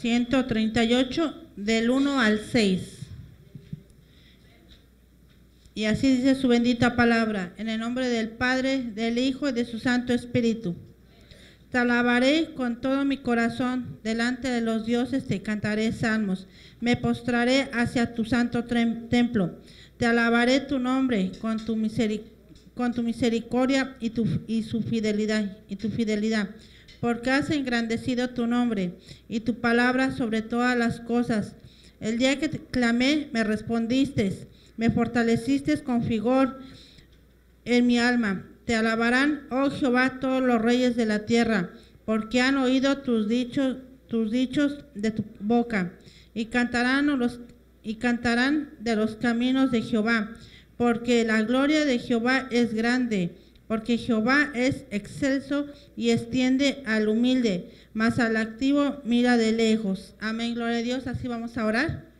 138 del 1 al 6. Y así dice su bendita palabra, en el nombre del Padre, del Hijo y de su Santo Espíritu. Te alabaré con todo mi corazón, delante de los dioses te cantaré salmos, me postraré hacia tu santo templo. Te alabaré tu nombre con tu, con tu misericordia y, tu, y su fidelidad, y tu fidelidad porque has engrandecido tu nombre y tu palabra sobre todas las cosas. El día que te clamé, me respondiste, me fortaleciste con vigor en mi alma. Te alabarán, oh Jehová, todos los reyes de la tierra, porque han oído tus dichos, tus dichos de tu boca, y cantarán, los, y cantarán de los caminos de Jehová, porque la gloria de Jehová es grande porque Jehová es excelso y extiende al humilde, mas al activo mira de lejos. Amén, gloria a Dios, así vamos a orar.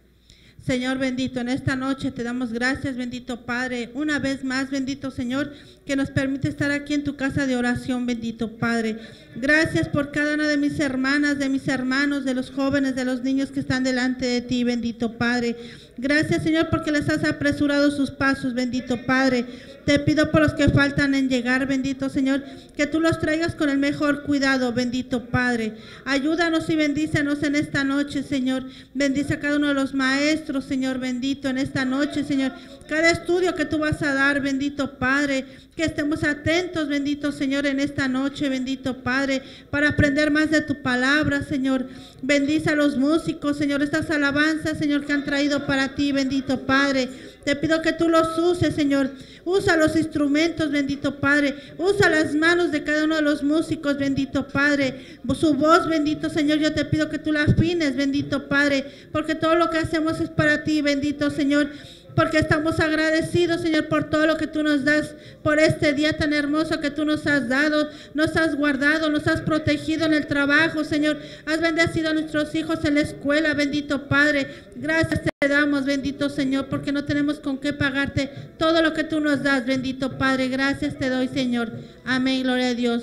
Señor bendito, en esta noche te damos gracias, bendito Padre, una vez más, bendito Señor, que nos permite estar aquí en tu casa de oración, bendito Padre. Gracias por cada una de mis hermanas, de mis hermanos, de los jóvenes, de los niños que están delante de ti, bendito Padre. Gracias, Señor, porque les has apresurado sus pasos, bendito Padre. Te pido por los que faltan en llegar, bendito Señor, que tú los traigas con el mejor cuidado, bendito Padre. Ayúdanos y bendícenos en esta noche, Señor. Bendice a cada uno de los maestros, Señor, bendito en esta noche, Señor. Cada estudio que tú vas a dar, bendito Padre. Que estemos atentos, bendito Señor, en esta noche, bendito Padre, para aprender más de tu palabra, Señor. Bendice a los músicos, Señor, estas alabanzas, Señor, que han traído para ti, bendito Padre. Te pido que tú los uses, Señor. Usa los instrumentos, bendito Padre. Usa las manos de cada uno de los músicos, bendito Padre. Su voz, bendito Señor, yo te pido que tú la afines, bendito Padre. Porque todo lo que hacemos es para ti, bendito Señor porque estamos agradecidos, Señor, por todo lo que tú nos das, por este día tan hermoso que tú nos has dado, nos has guardado, nos has protegido en el trabajo, Señor. Has bendecido a nuestros hijos en la escuela, bendito Padre. Gracias te damos, bendito Señor, porque no tenemos con qué pagarte todo lo que tú nos das, bendito Padre. Gracias te doy, Señor. Amén, gloria a Dios.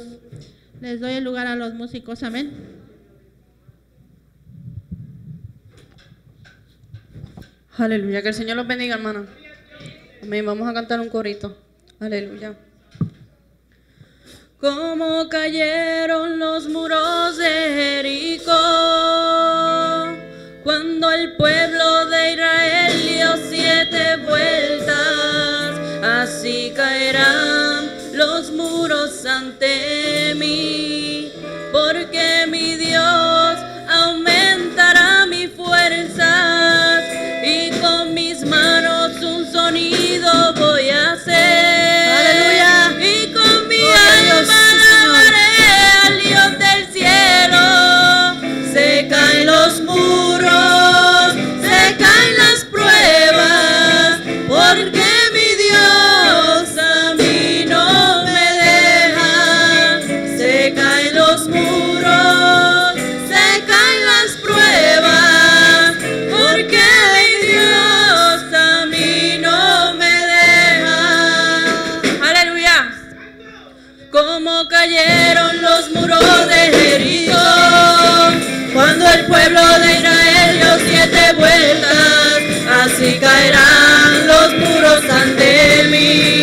Les doy el lugar a los músicos, amén. Aleluya. Que el Señor los bendiga, hermana. Amén. Vamos a cantar un corito. Aleluya. Como cayeron los muros de Jericó cuando el pueblo de Israel dio siete vueltas, así caerán los muros ante mí, así caerán los muros ante mí,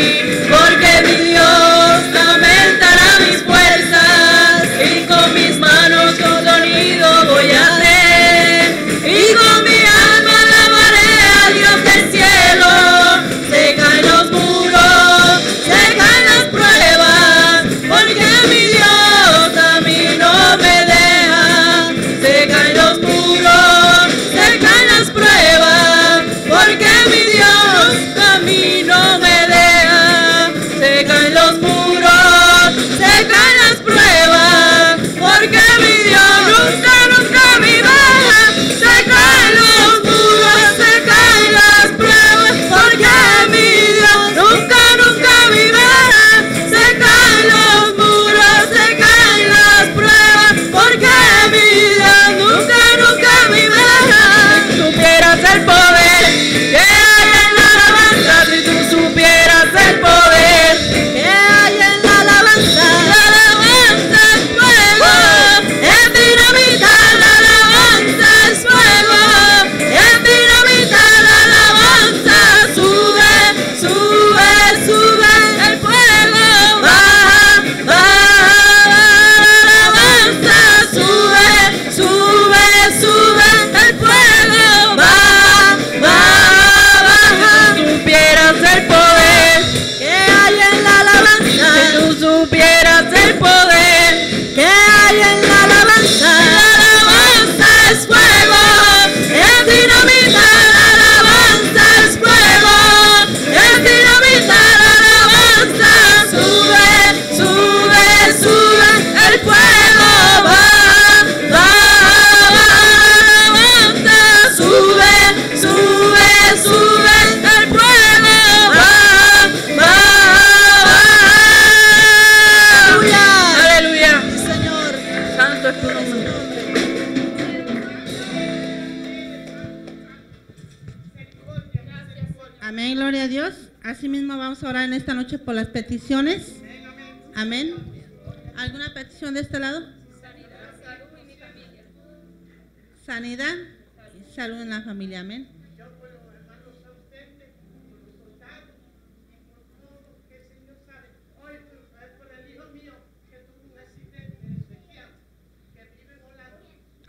salud en la familia. Amén.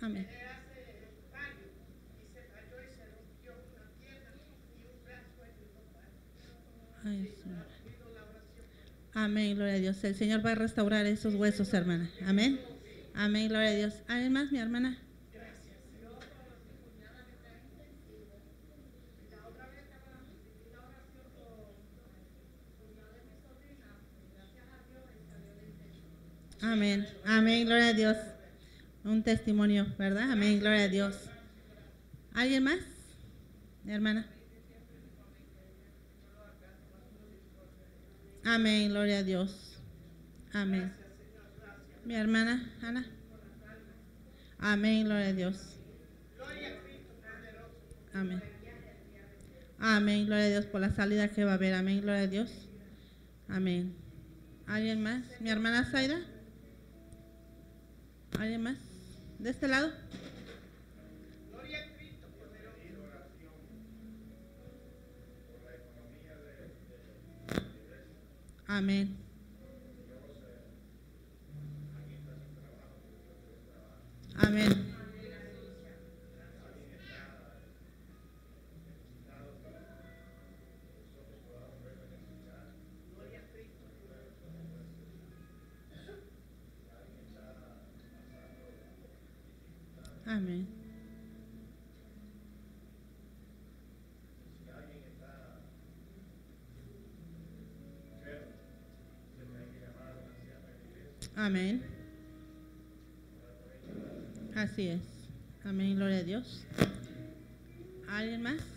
Amén. Amén, gloria a Dios. El Señor va a restaurar esos huesos, hermana. Amén. Amén, gloria a Dios. Además, mi hermana. Amén. Amén, gloria a Dios. Un testimonio, ¿verdad? Amén, gloria a Dios. ¿Alguien más? Hermana. Amén, gloria a Dios. Amén. Mi hermana Ana. Amén, gloria a Dios. Amén. Amén, gloria a Dios por la salida que va a haber. Amén, gloria a Dios. Amén. ¿Alguien más? Mi hermana Zaida. ¿Alguien más? ¿De este lado? Amén. Amén. Amén. Amén. Así es. Amén, gloria a Dios. ¿Alguien más?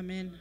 Amén.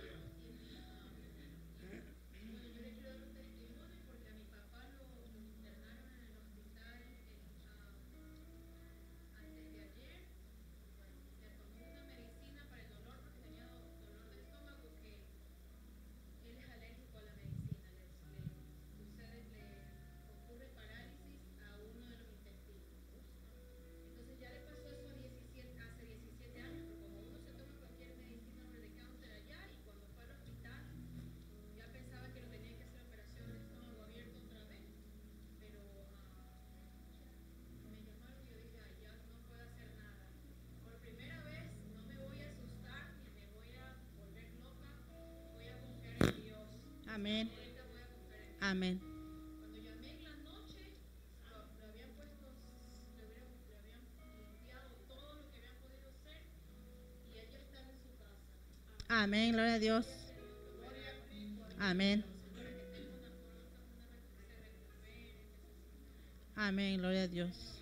Su casa. Amén, gloria a Dios. Amén. Amén, gloria a Dios.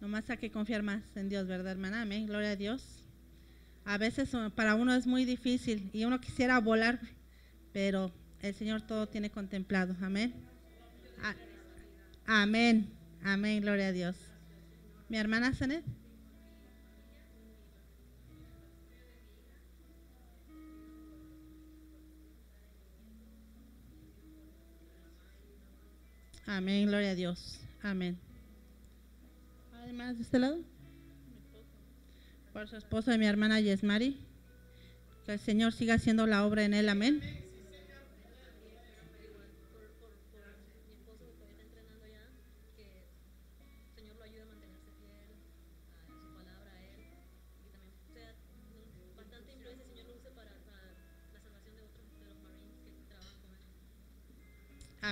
Nomás hay que confiar más en Dios, ¿verdad, hermana? Amén, gloria a Dios. A veces para uno es muy difícil y uno quisiera volar pero el Señor todo tiene contemplado. Amén. amén. Amén. Gloria a Dios. Mi hermana Sanet. Amén, gloria a Dios. Amén. Además, de este lado? Por su esposa de mi hermana Yesmari. Que el Señor siga haciendo la obra en él. Amén.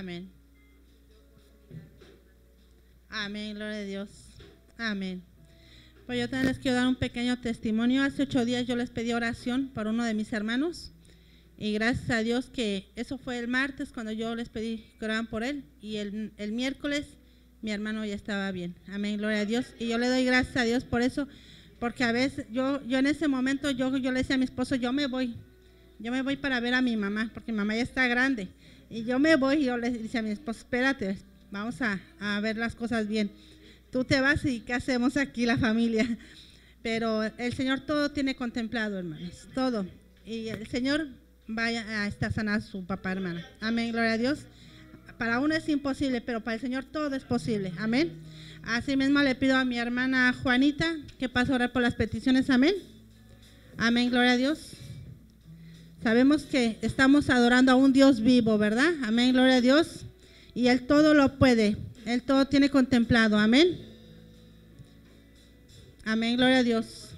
Amén. Amén, gloria a Dios. Amén. Pues yo también les quiero dar un pequeño testimonio. Hace ocho días yo les pedí oración para uno de mis hermanos Y gracias a Dios que eso fue el martes cuando yo les pedí que oraran por él. Y el, el miércoles mi hermano ya estaba bien. Amén, gloria a Dios. Y yo le doy gracias a Dios por eso, porque a veces yo, yo en ese momento yo, yo le decía a mi esposo, yo me voy, yo me voy para ver a mi mamá, porque mi mamá ya está grande. Y yo me voy y yo le decía a mi esposo, espérate, vamos a, a ver las cosas bien. Tú te vas y ¿qué hacemos aquí la familia? Pero el Señor todo tiene contemplado, hermanos, todo. Y el Señor vaya a estar sanar a su papá, hermana. Amén, gloria a Dios. Para uno es imposible, pero para el Señor todo es posible. Amén. Así mismo le pido a mi hermana Juanita que pase a orar por las peticiones. Amén. Amén, gloria a Dios. Sabemos que estamos adorando a un Dios vivo, ¿verdad? Amén, gloria a Dios. Y Él todo lo puede. Él todo tiene contemplado. Amén. Amén, gloria a Dios.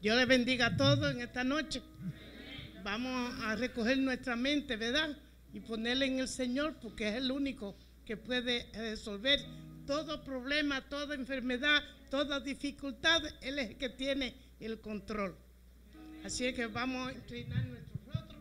Dios les bendiga a todos en esta noche. Vamos a recoger nuestra mente, ¿verdad? Y ponerla en el Señor porque es el único que puede resolver todo problema, toda enfermedad, toda dificultad. Él es el que tiene el control. Así es que vamos a inclinar nuestros rostros.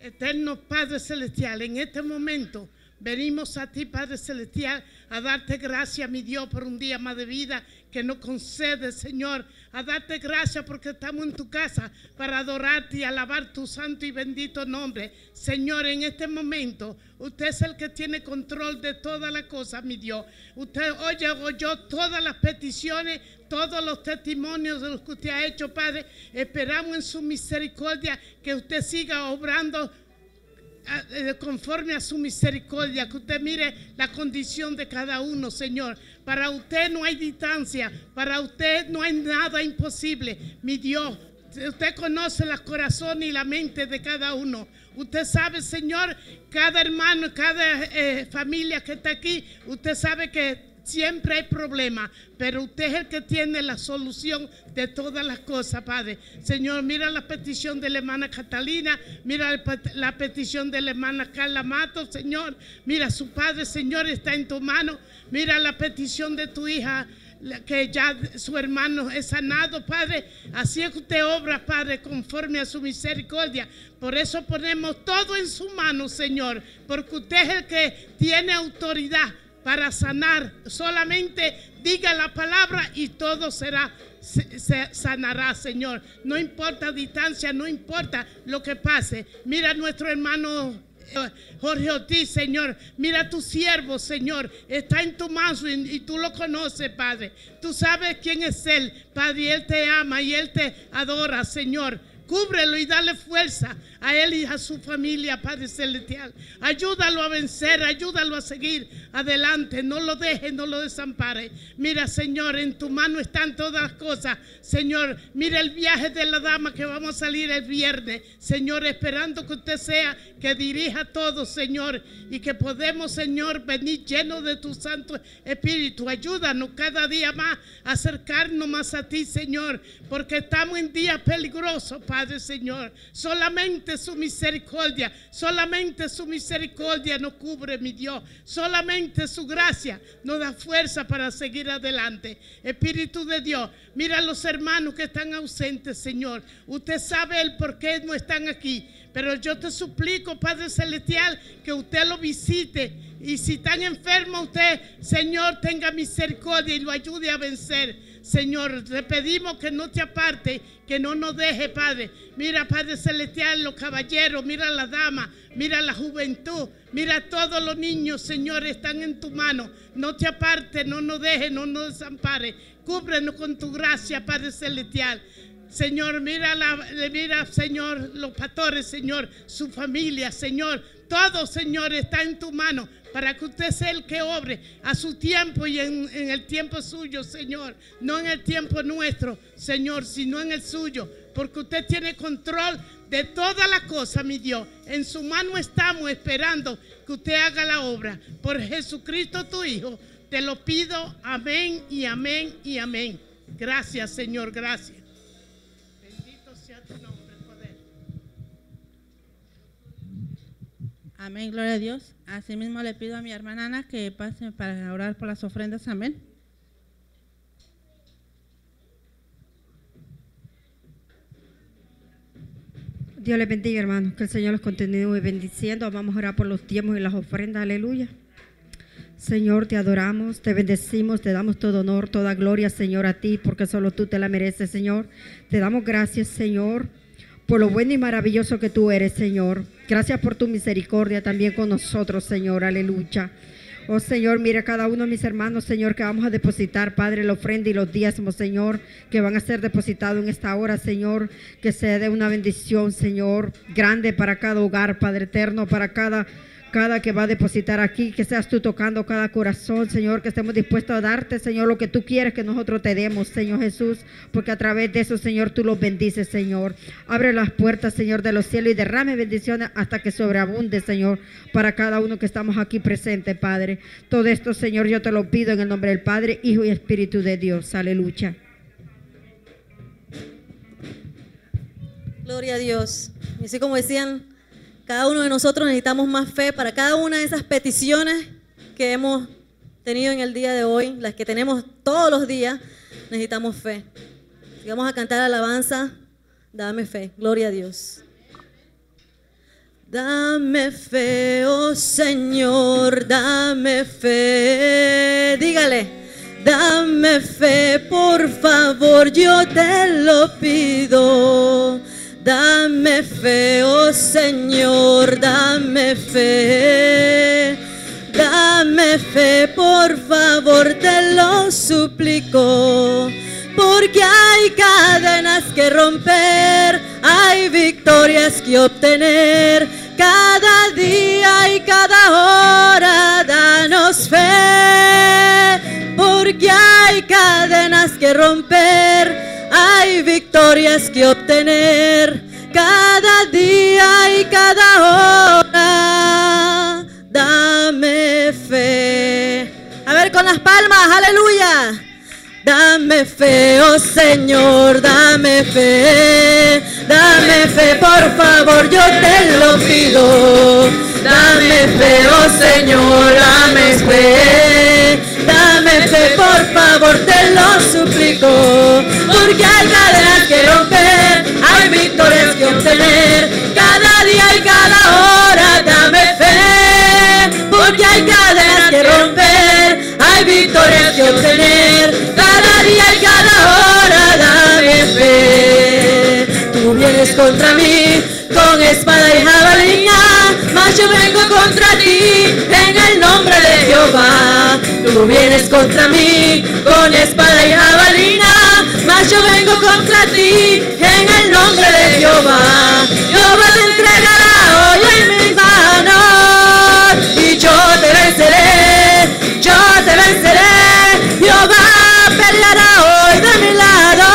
Eterno Padre Celestial, en este momento venimos a ti, Padre Celestial, a darte gracias, mi Dios, por un día más de vida que nos concede, Señor, a darte gracias porque estamos en tu casa para adorarte y alabar tu santo y bendito nombre. Señor, en este momento, usted es el que tiene control de todas las cosas, mi Dios. Usted oye, oyó todas las peticiones, todos los testimonios de los que usted ha hecho, Padre. Esperamos en su misericordia que usted siga obrando conforme a su misericordia, que usted mire la condición de cada uno, Señor. Para usted no hay distancia, para usted no hay nada imposible, mi Dios. Usted conoce los corazones y la mente de cada uno. Usted sabe, Señor, cada hermano, cada eh, familia que está aquí, usted sabe que Siempre hay problemas, pero usted es el que tiene la solución de todas las cosas, Padre. Señor, mira la petición de la hermana Catalina, mira la petición de la hermana Carla Mato, Señor. Mira, su Padre, Señor, está en tu mano. Mira la petición de tu hija que ya su hermano es sanado, Padre. Así es que usted obra, Padre, conforme a su misericordia. Por eso ponemos todo en su mano, Señor, porque usted es el que tiene autoridad para sanar. Solamente diga la palabra y todo será se, sanará, Señor. No importa distancia, no importa lo que pase. Mira a nuestro hermano eh, Jorge Ortiz, Señor. Mira a tu siervo, Señor. Está en tu mano y, tú lo conoces, Padre. Tú sabes quién es Él, Padre. Él te ama y Él te adora, Señor. Cúbrelo y dale fuerza a él y a su familia, Padre Celestial. Ayúdalo a vencer, ayúdalo a seguir adelante. No lo deje, no lo desampare. Mira, Señor, en tu mano están todas las cosas. Señor, mira el viaje de la dama que vamos a salir el viernes. Señor, esperando que usted sea que dirija todo, Señor, y que podemos, Señor, venir llenos de tu Santo Espíritu. Ayúdanos cada día más a acercarnos más a ti, Señor, porque estamos en días peligrosos, Padre. Padre Señor. Solamente su misericordia, solamente su misericordia nos cubre, mi Dios. Solamente su gracia nos da fuerza para seguir adelante. Espíritu de Dios, mira a los hermanos que están ausentes, Señor. Usted sabe el por qué no están aquí. Pero yo te suplico, Padre Celestial, que usted lo visite. Y si están enfermos, usted, Señor, tenga misericordia y lo ayude a vencer. Señor, te pedimos que no te aparte, que no nos deje, Padre. Mira, Padre Celestial, los caballeros, mira la dama, mira la juventud, mira todos los niños, Señor, están en tu mano. No te aparte, no nos deje, no nos desampare. Cúbrenos con tu gracia, Padre Celestial. Señor, mira, la, mira, Señor, los pastores, Señor, su familia, Señor. Todo, Señor, está en tu mano para que usted sea el que obre a su tiempo y en, el tiempo suyo, Señor. No en el tiempo nuestro, Señor, sino en el suyo. Porque usted tiene control de todas las cosas, mi Dios. En su mano estamos esperando que usted haga la obra. Por Jesucristo tu Hijo, te lo pido. Amén y amén y amén. Gracias, Señor, gracias. Amén, gloria a Dios. Asimismo le pido a mi hermana Ana que pase para orar por las ofrendas. Amén. Dios les bendiga, hermanos. Que el Señor los continúe bendiciendo. Vamos a orar por los tiempos y las ofrendas. Aleluya. Señor, te adoramos, te bendecimos, te damos todo honor, toda gloria, Señor, a ti, porque solo tú te la mereces, Señor. Te damos gracias, Señor, por lo bueno y maravilloso que tú eres, Señor. Gracias por tu misericordia también con nosotros, Señor. Aleluya. Oh Señor, mire cada uno de mis hermanos, Señor, que vamos a depositar, Padre, la ofrenda y los diezmos, Señor, que van a ser depositados en esta hora, Señor, que se dé una bendición, Señor, grande para cada hogar, Padre eterno, para cada cada que va a depositar aquí, que seas tú tocando cada corazón, Señor, que estemos dispuestos a darte, Señor, lo que tú quieres que nosotros te demos, Señor Jesús, porque a través de eso, Señor, tú los bendices, Señor. Abre las puertas, Señor, de los cielos y derrame bendiciones hasta que sobreabunde, Señor, para cada uno que estamos aquí presente, Padre. Todo esto, Señor, yo te lo pido en el nombre del Padre, Hijo y Espíritu de Dios. Aleluya. Gloria a Dios. Y así como decían cada uno de nosotros necesitamos más fe para cada una de esas peticiones que hemos tenido en el día de hoy, las que tenemos todos los días, necesitamos fe. Si vamos a cantar alabanza, dame fe. Gloria a Dios. Dame fe, oh Señor, dame fe. Dígale, dame fe, por favor, yo te lo pido. Dame fe, oh Señor, dame fe. Dame fe, por favor, te lo suplico. Porque hay cadenas que romper, hay victorias que obtener. Cada día y cada hora, danos fe. Porque hay cadenas que romper hay victorias que obtener cada día y cada hora. Dame fe. A ver con las palmas, aleluya. Dame fe, oh Señor, dame fe. Dame fe, por favor, yo te lo pido. Dame fe, oh Señor, dame fe. Dame fe, por favor, te lo suplico. Porque hay cadenas que romper, hay victorias que obtener. Cada día y cada hora, dame fe. Porque hay cadenas que romper, hay victorias que obtener. Cada día y cada hora, dame fe. Tú vienes contra mí con espada y jabalina, mas yo vengo contra ti en el nombre de Jehová. Tú vienes contra mí con espada y jabalina, yo vengo contra ti en el nombre de Jehová. Jehová te entregará hoy en mis manos y yo te venceré, yo te venceré. Jehová peleará hoy de mi lado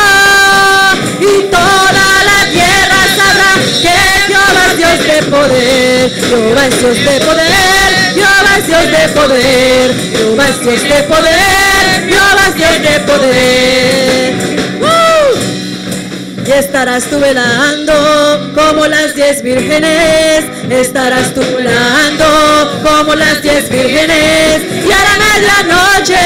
y toda la tierra sabrá que Jehová es Dios de poder, Jehová es Dios de poder, Jehová es Dios de poder, Jehová Dios de poder, Jehová es Dios de poder. Y estarás tú velando como las diez vírgenes, estarás tú velando como las diez vírgenes. Y a la medianoche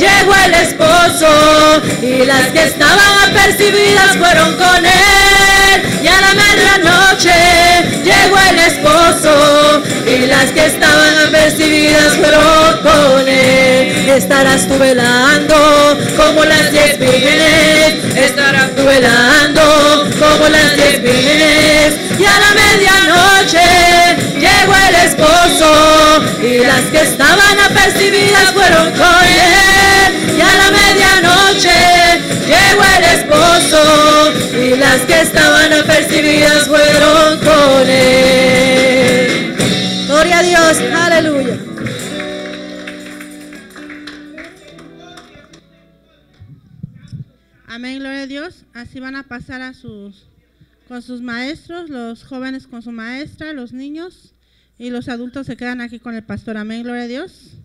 llegó el esposo y las que estaban apercibidas fueron con él. Y a la medianoche y las que estaban apercibidas fueron con él. Estarás tú velando como las diez vírgenes, estarás tú velando como las diez vírgenes y a la medianoche llegó el esposo y las que estaban apercibidas fueron con él. Y a la medianoche llegó el esposo y las que estaban apercibidas fueron con él Aleluya Amén, gloria a Dios. Así van a pasar a sus con sus maestros, los jóvenes con su maestra, los niños y los adultos se quedan aquí con el pastor. Amén, gloria a Dios.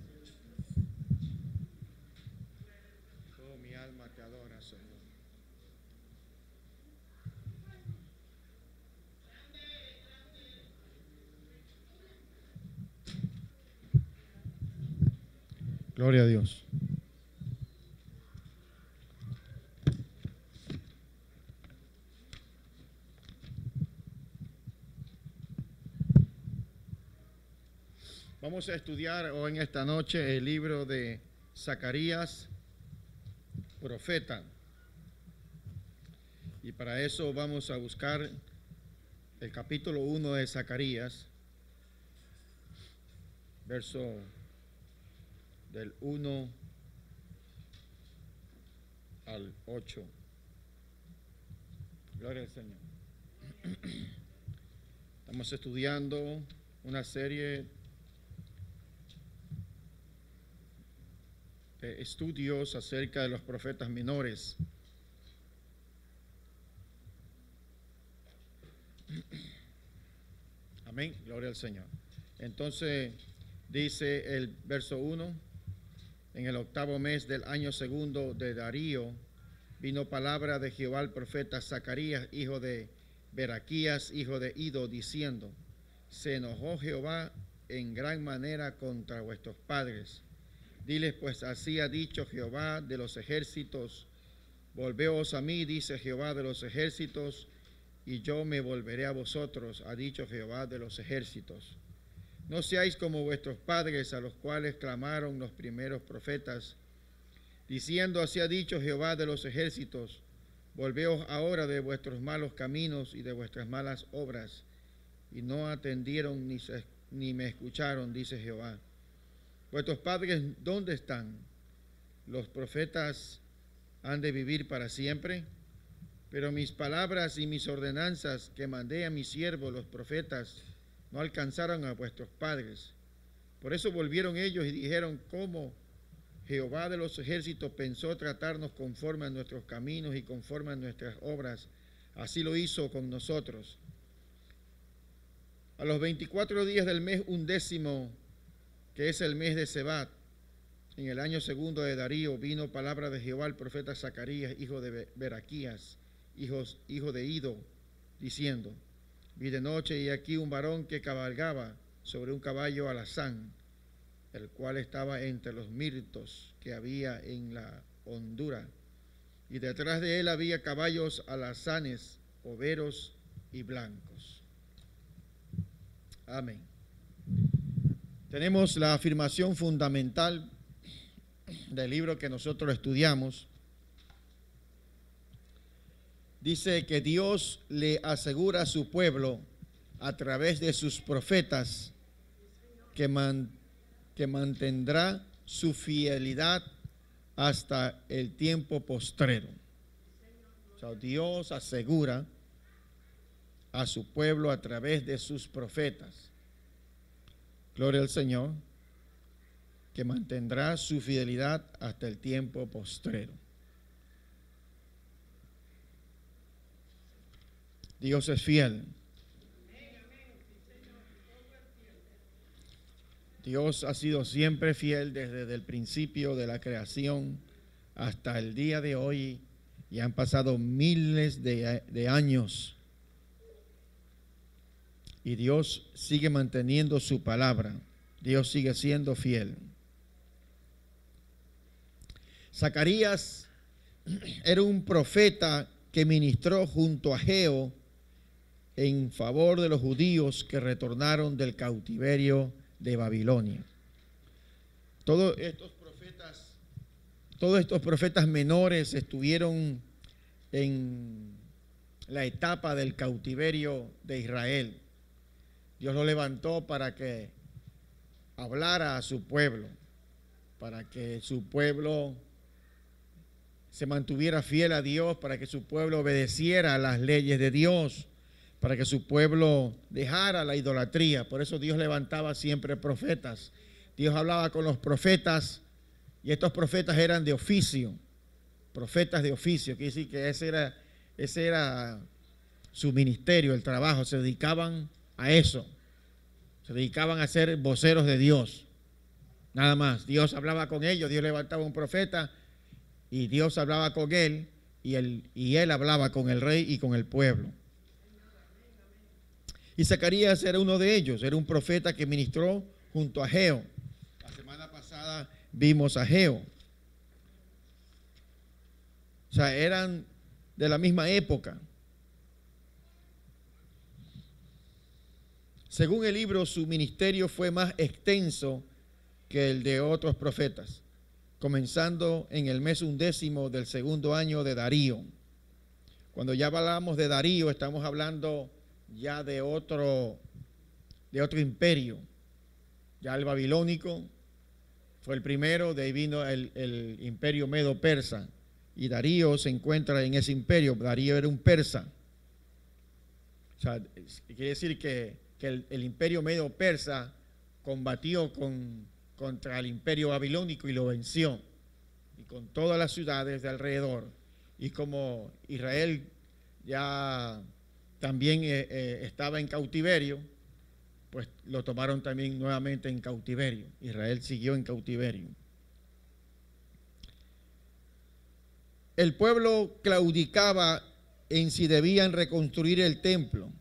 Gloria a Dios. Vamos a estudiar hoy en esta noche el libro de Zacarías, profeta. Y para eso vamos a buscar el capítulo 1 de Zacarías, verso del 1 al 8. Gloria al Señor. Estamos estudiando una serie de estudios acerca de los profetas menores. Amén, gloria al Señor. Entonces dice el verso 1, en el octavo mes del año segundo de Darío, vino palabra de Jehová al profeta Zacarías, hijo de Beraquías, hijo de Ido, diciendo, se enojó Jehová en gran manera contra vuestros padres. Diles pues, así ha dicho Jehová de los ejércitos, volveos a mí, dice Jehová de los ejércitos, y yo me volveré a vosotros, ha dicho Jehová de los ejércitos. No seáis como vuestros padres, a los cuales clamaron los primeros profetas, diciendo, así ha dicho Jehová de los ejércitos, volveos ahora de vuestros malos caminos y de vuestras malas obras, y no atendieron ni, ni me escucharon, dice Jehová. Vuestros padres, ¿dónde están? Los profetas han de vivir para siempre, pero mis palabras y mis ordenanzas que mandé a mis siervos, los profetas, no alcanzaron a vuestros padres. Por eso volvieron ellos y dijeron, ¿cómo Jehová de los ejércitos pensó tratarnos conforme a nuestros caminos y conforme a nuestras obras? Así lo hizo con nosotros. A los 24 días del mes undécimo que es el mes de Sebat, en el año segundo de Darío, vino palabra de Jehová al profeta Zacarías, hijo de Beraquías, hijo de Ido, diciendo, vi de noche y aquí un varón que cabalgaba sobre un caballo alazán, el cual estaba entre los mirtos que había en la hondura, y detrás de él había caballos alazanes, overos y blancos. Amén tenemos la afirmación fundamental del libro que nosotros estudiamos. Dice que Dios le asegura a su pueblo a través de sus profetas que, que mantendrá su fidelidad hasta el tiempo postrero. Dios asegura a su pueblo a través de sus profetas Gloria al Señor, que mantendrá su fidelidad hasta el tiempo postrero. Dios es fiel. Dios ha sido siempre fiel desde el principio de la creación hasta el día de hoy y han pasado miles de, de años y Dios sigue manteniendo su palabra. Dios sigue siendo fiel. Zacarías era un profeta que ministró junto a Geo en favor de los judíos que retornaron del cautiverio de Babilonia. Todos estos profetas, todos estos profetas menores estuvieron en la etapa del cautiverio de Israel. Dios lo levantó para que hablara a su pueblo, para que su pueblo se mantuviera fiel a Dios, para que su pueblo obedeciera a las leyes de Dios, para que su pueblo dejara la idolatría. Por eso Dios levantaba siempre profetas. Dios hablaba con los profetas y estos profetas eran de oficio, profetas de oficio, quiere decir que ese era, ese era su ministerio, el trabajo, se dedicaban a eso. Se dedicaban a ser voceros de Dios. Nada más. Dios hablaba con ellos, Dios levantaba un profeta y Dios hablaba con él y él, y él hablaba con el rey y con el pueblo. Y Zacarías era uno de ellos, era un profeta que ministró junto a Geo. La semana pasada vimos a Geo. O sea, eran de la misma época. Según el libro, su ministerio fue más extenso que el de otros profetas, comenzando en el mes undécimo del segundo año de Darío. Cuando ya hablamos de Darío, estamos hablando ya de otro, de otro imperio. Ya el babilónico fue el primero, de ahí vino el, el imperio medo-persa. Y Darío se encuentra en ese imperio. Darío era un persa. O sea, quiere decir que, que el, el, imperio medo-persa combatió con, contra el imperio babilónico y lo venció. Y con todas las ciudades de alrededor. Y como Israel ya también eh, eh, estaba en cautiverio, pues lo tomaron también nuevamente en cautiverio. Israel siguió en cautiverio. El pueblo claudicaba en si debían reconstruir el templo.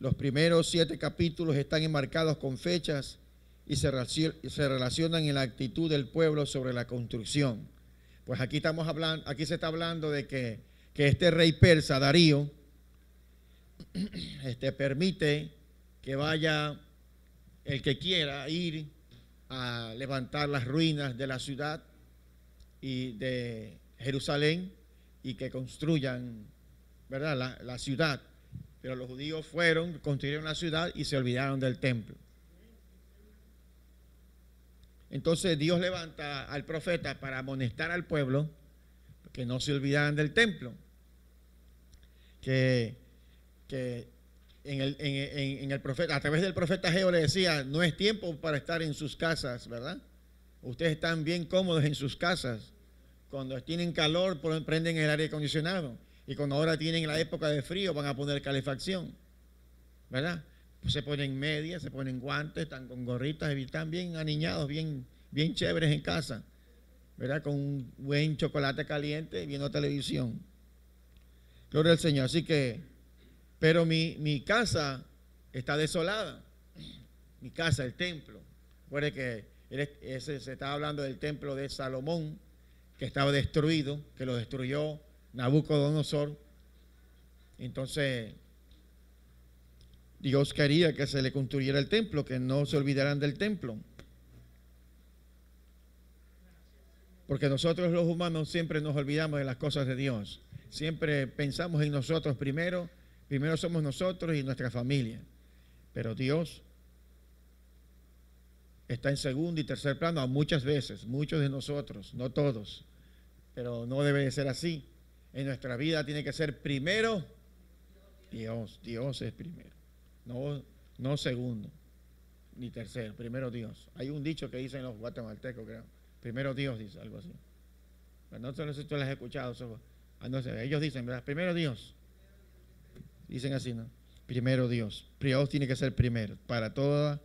Los primeros siete capítulos están enmarcados con fechas y se, relacionan en la actitud del pueblo sobre la construcción. Pues aquí estamos hablando, aquí se está hablando de que, que este rey persa, Darío, este, permite que vaya el que quiera ir a levantar las ruinas de la ciudad y de Jerusalén y que construyan ¿verdad? La, la, ciudad. Pero los judíos fueron, construyeron la ciudad y se olvidaron del templo. Entonces Dios levanta al profeta para amonestar al pueblo que no se olvidaran del templo. Que, que en, el, en, en el, profeta, a través del profeta Geo le decía, no es tiempo para estar en sus casas, ¿verdad? Ustedes están bien cómodos en sus casas. Cuando tienen calor, prenden el aire acondicionado. Y cuando ahora tienen la época de frío, van a poner calefacción. ¿Verdad? Se ponen medias, se ponen guantes, están con gorritas y están bien aniñados, bien, bien chéveres en casa. ¿Verdad? Con un buen chocolate caliente viendo televisión. Gloria al Señor. Así que, pero mi, mi casa está desolada. Mi casa, el templo. Recuerde que se estaba hablando del templo de Salomón que estaba destruido, que lo destruyó Nabucodonosor. Entonces, Dios quería que se le construyera el templo, que no se olvidaran del templo. Porque nosotros los humanos siempre nos olvidamos de las cosas de Dios. Siempre pensamos en nosotros primero, primero somos nosotros y nuestra familia. Pero Dios está en segundo y tercer plano muchas veces, muchos de nosotros, no todos, pero no debe de ser así. En nuestra vida tiene que ser primero Dios, Dios es primero, no, no segundo ni tercero, primero Dios. Hay un dicho que dicen los guatemaltecos, creo, primero Dios dice algo así. Pero no sé si tú lo has escuchado, ellos dicen, ¿verdad? Primero Dios. Dicen así, ¿no? Primero Dios. Dios tiene que ser primero para todas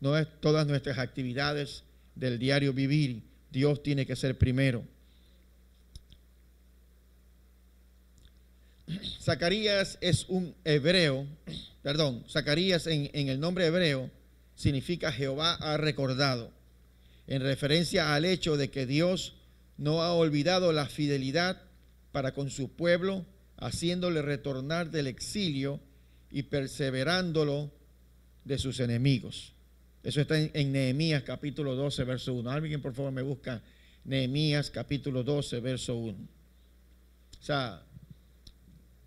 no es todas nuestras actividades del diario vivir. Dios tiene que ser primero. Zacarías es un hebreo, perdón, Zacarías en, el nombre hebreo significa Jehová ha recordado, en referencia al hecho de que Dios no ha olvidado la fidelidad para con su pueblo, haciéndole retornar del exilio y perseverándolo de sus enemigos. Eso está en, en, Nehemías capítulo 12, verso 1. Alguien por favor me busca Nehemías capítulo 12, verso 1. O sea,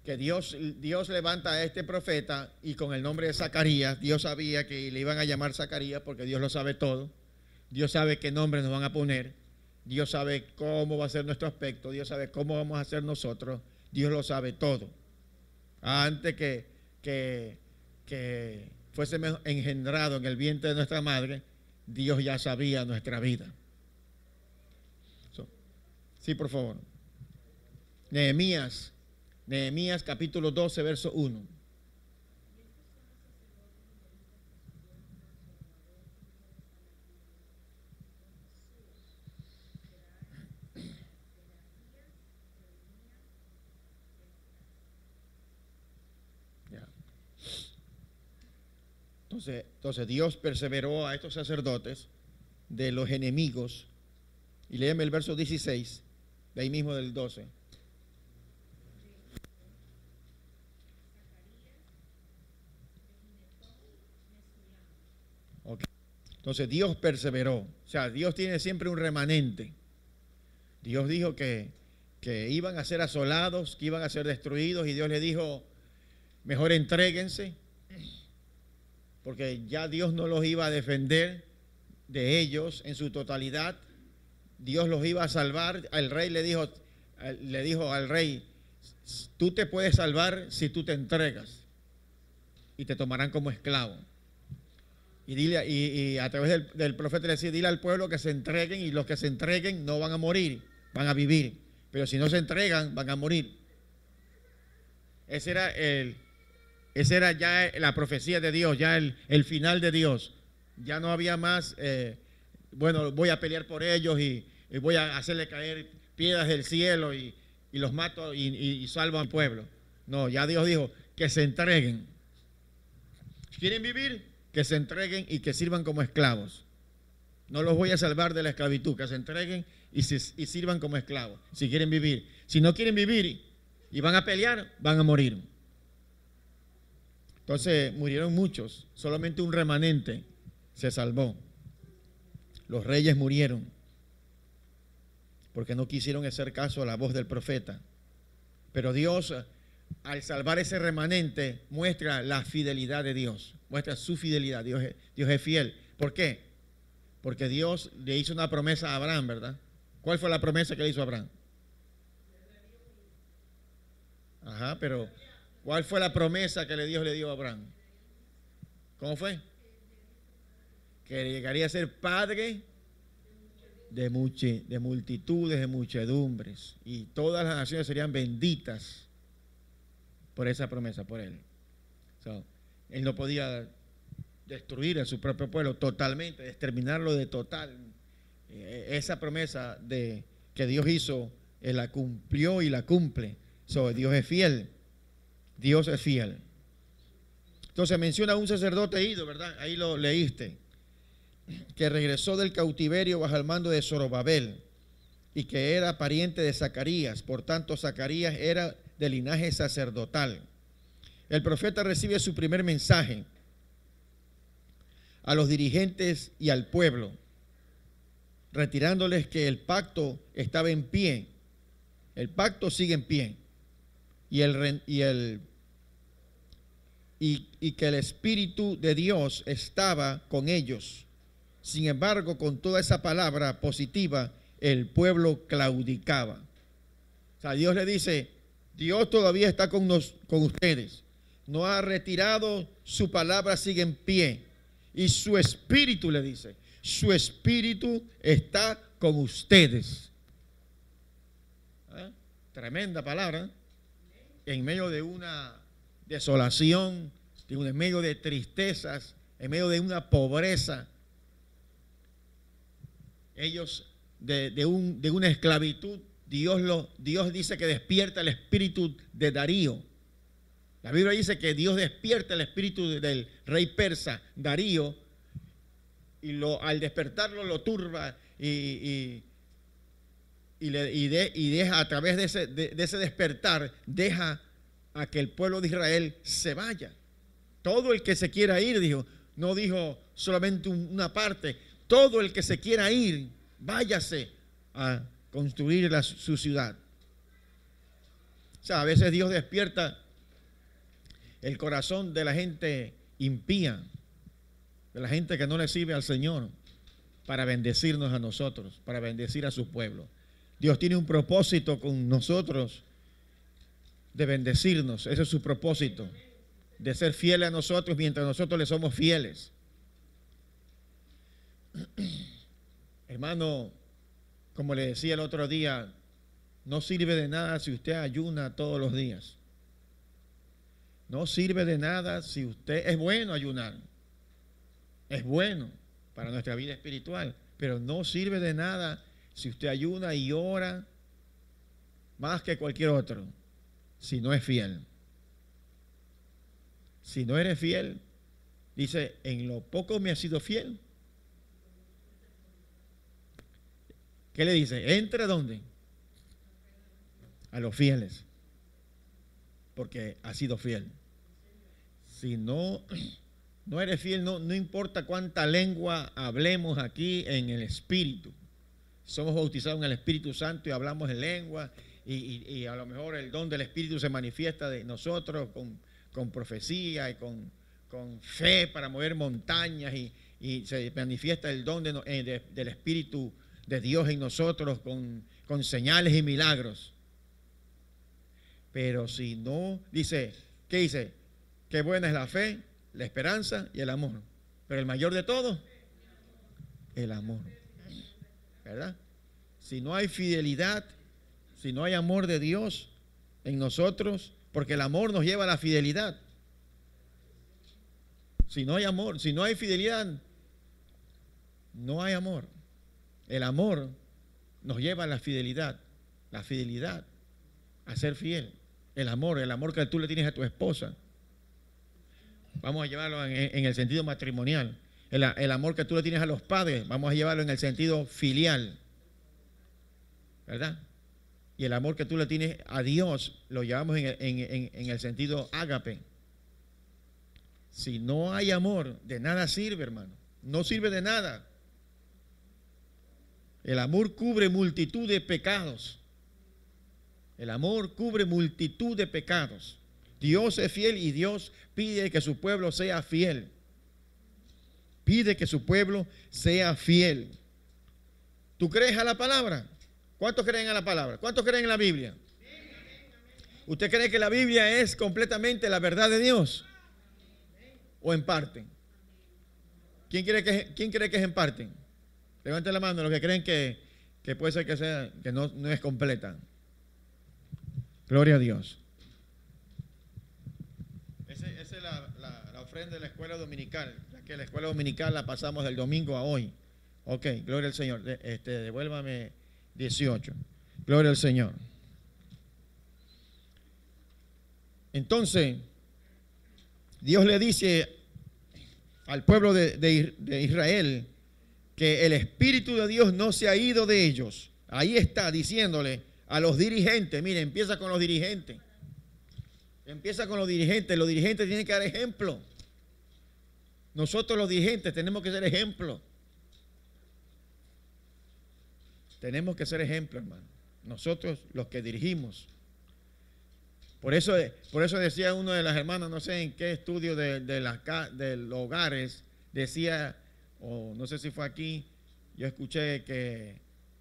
que Dios, Dios levanta a este profeta y con el nombre de Zacarías, Dios sabía que le iban a llamar Zacarías porque Dios lo sabe todo. Dios sabe qué nombre nos van a poner. Dios sabe cómo va a ser nuestro aspecto. Dios sabe cómo vamos a ser nosotros. Dios lo sabe todo. Antes que, que, que fuésemos engendrado en el vientre de nuestra madre, Dios ya sabía nuestra vida. Sí, por favor. Nehemías, Nehemías capítulo 12, verso 1. Entonces, Dios perseveró a estos sacerdotes de los enemigos. Y léeme el verso 16, de ahí mismo del 12. Okay. Entonces Dios perseveró. O sea, Dios tiene siempre un remanente. Dios dijo que, que iban a ser asolados, que iban a ser destruidos y Dios le dijo, mejor entréguense porque ya Dios no los iba a defender de ellos en su totalidad. Dios los iba a salvar. El rey le dijo, le dijo al rey, tú te puedes salvar si tú te entregas y te tomarán como esclavo. Y, dile, y, a través del, profeta le decía, dile al pueblo que se entreguen y los que se entreguen no van a morir, van a vivir. Pero si no se entregan, van a morir. Ese era el, esa era ya la profecía de Dios, ya el, final de Dios. Ya no había más, eh, bueno, voy a pelear por ellos y, voy a hacerle caer piedras del cielo y, los mato y, salvo al pueblo. No, ya Dios dijo que se entreguen. ¿Quieren vivir? Que se entreguen y que sirvan como esclavos. No los voy a salvar de la esclavitud, que se entreguen y sirvan como esclavos, si quieren vivir. Si no quieren vivir y van a pelear, van a morir. Entonces murieron muchos, solamente un remanente se salvó. Los reyes murieron porque no quisieron hacer caso a la voz del profeta. Pero Dios, al salvar ese remanente, muestra la fidelidad de Dios, muestra su fidelidad. Dios es, fiel. ¿Por qué? Porque Dios le hizo una promesa a Abraham, ¿verdad? ¿Cuál fue la promesa que le hizo a Abraham? Ajá, pero ¿Cuál fue la promesa que Dios le dio a Abraham? ¿Cómo fue? Que llegaría a ser padre de, de multitudes, de muchedumbres. Y todas las naciones serían benditas por esa promesa, por él. él no podía destruir a su propio pueblo totalmente, exterminarlo de total. Eh, esa promesa de que Dios hizo, él la cumplió y la cumple. Dios es fiel. Dios es fiel. Entonces menciona a un sacerdote ido, ¿verdad? Ahí lo leíste, que regresó del cautiverio bajo el mando de Zorobabel y que era pariente de Zacarías. Por tanto, Zacarías era de linaje sacerdotal. El profeta recibe su primer mensaje a los dirigentes y al pueblo, retirándoles que el pacto estaba en pie. El pacto sigue en pie. Y el, y el y, que el Espíritu de Dios estaba con ellos. Sin embargo, con toda esa palabra positiva, el pueblo claudicaba. O sea, Dios le dice, Dios todavía está con, nos, con ustedes. No ha retirado, su palabra sigue en pie. Y su espíritu le dice, su espíritu está con ustedes. ¿Eh? Tremenda palabra. En medio de una desolación, en medio de tristezas, en medio de una pobreza. Ellos de, un, de una esclavitud, Dios, lo, Dios dice que despierta el espíritu de Darío. La Biblia dice que Dios despierta el espíritu del rey persa, Darío, y lo, al despertarlo lo turba y, y, le, y, deja a través de ese, de ese despertar, deja a que el pueblo de Israel se vaya. Todo el que se quiera ir, dijo, no dijo solamente una parte, todo el que se quiera ir, váyase a construir su ciudad. O sea, a veces Dios despierta el corazón de la gente impía, de la gente que no le sirve al Señor, para bendecirnos a nosotros, para bendecir a su pueblo. Dios tiene un propósito con nosotros de bendecirnos. Ese es su propósito, de ser fiel a nosotros mientras nosotros le somos fieles. Hermano, como le decía el otro día, no sirve de nada si usted ayuna todos los días. No sirve de nada si usted es bueno ayunar. Es bueno para nuestra vida espiritual, pero no sirve de nada si usted ayuna y ora más que cualquier otro si no es fiel. Si no eres fiel, dice, en lo poco me has sido fiel. ¿Qué le dice? ¿Entre dónde? A los fieles. Porque ha sido fiel. Si no No eres fiel, no, no importa cuánta lengua hablemos aquí en el Espíritu. Somos bautizados en el Espíritu Santo y hablamos en lengua y, a lo mejor el don del Espíritu se manifiesta de nosotros con, con profecía y con, con fe para mover montañas y, se manifiesta el don eh, de- del Espíritu de Dios en nosotros con, con señales y milagros. Pero si no, dice, ¿qué dice? Qué buena es la fe, la esperanza y el amor. Pero el mayor de todo, el amor. ¿Verdad? Si no hay fidelidad, si no hay amor de Dios en nosotros, porque el amor nos lleva a la fidelidad. Si no hay amor, si no hay fidelidad, no hay amor. El amor nos lleva a la fidelidad. La fidelidad a ser fiel. El amor, el amor que tú le tienes a tu esposa. Vamos a llevarlo en, el sentido matrimonial. El, el amor que tú le tienes a los padres, vamos a llevarlo en el sentido filial. ¿Verdad? Y el amor que tú le tienes a Dios, lo en- en el sentido ágape. Si no hay amor, de nada sirve, hermano. No sirve de nada. El amor cubre multitud de pecados. El amor cubre multitud de pecados. Dios es fiel y Dios pide que su pueblo sea fiel. Pide que su pueblo sea fiel. ¿Tú crees a la palabra? ¿Cuántos creen a la palabra? ¿Cuántos creen en la Biblia? ¿Usted cree que la Biblia es completamente la verdad de Dios? ¿O en parte? ¿Quién cree que, quién cree que es en parte? Levanten la mano los que creen que, que puede ser que sea, que no, no es completa. Gloria a Dios. Esa es la, la- ofrenda de la escuela dominical, ya que la escuela dominical la pasamos del domingo a hoy. Ok, gloria al Señor. Este, devuélvame 18. Gloria al Señor. Entonces, Dios le dice al pueblo de, Israel que el Espíritu de Dios no se ha ido de ellos. Ahí está diciéndole a los dirigentes, mire, empieza con los dirigentes. Empieza con los dirigentes. Los dirigentes tienen que dar ejemplo. Nosotros los dirigentes tenemos que ser ejemplo. Tenemos que ser ejemplo, hermano. Nosotros los que dirigimos. Por eso, por eso decía uno de las hermanas, no sé en qué estudio de, de los hogares, decía, o no sé si fue aquí, yo escuché que,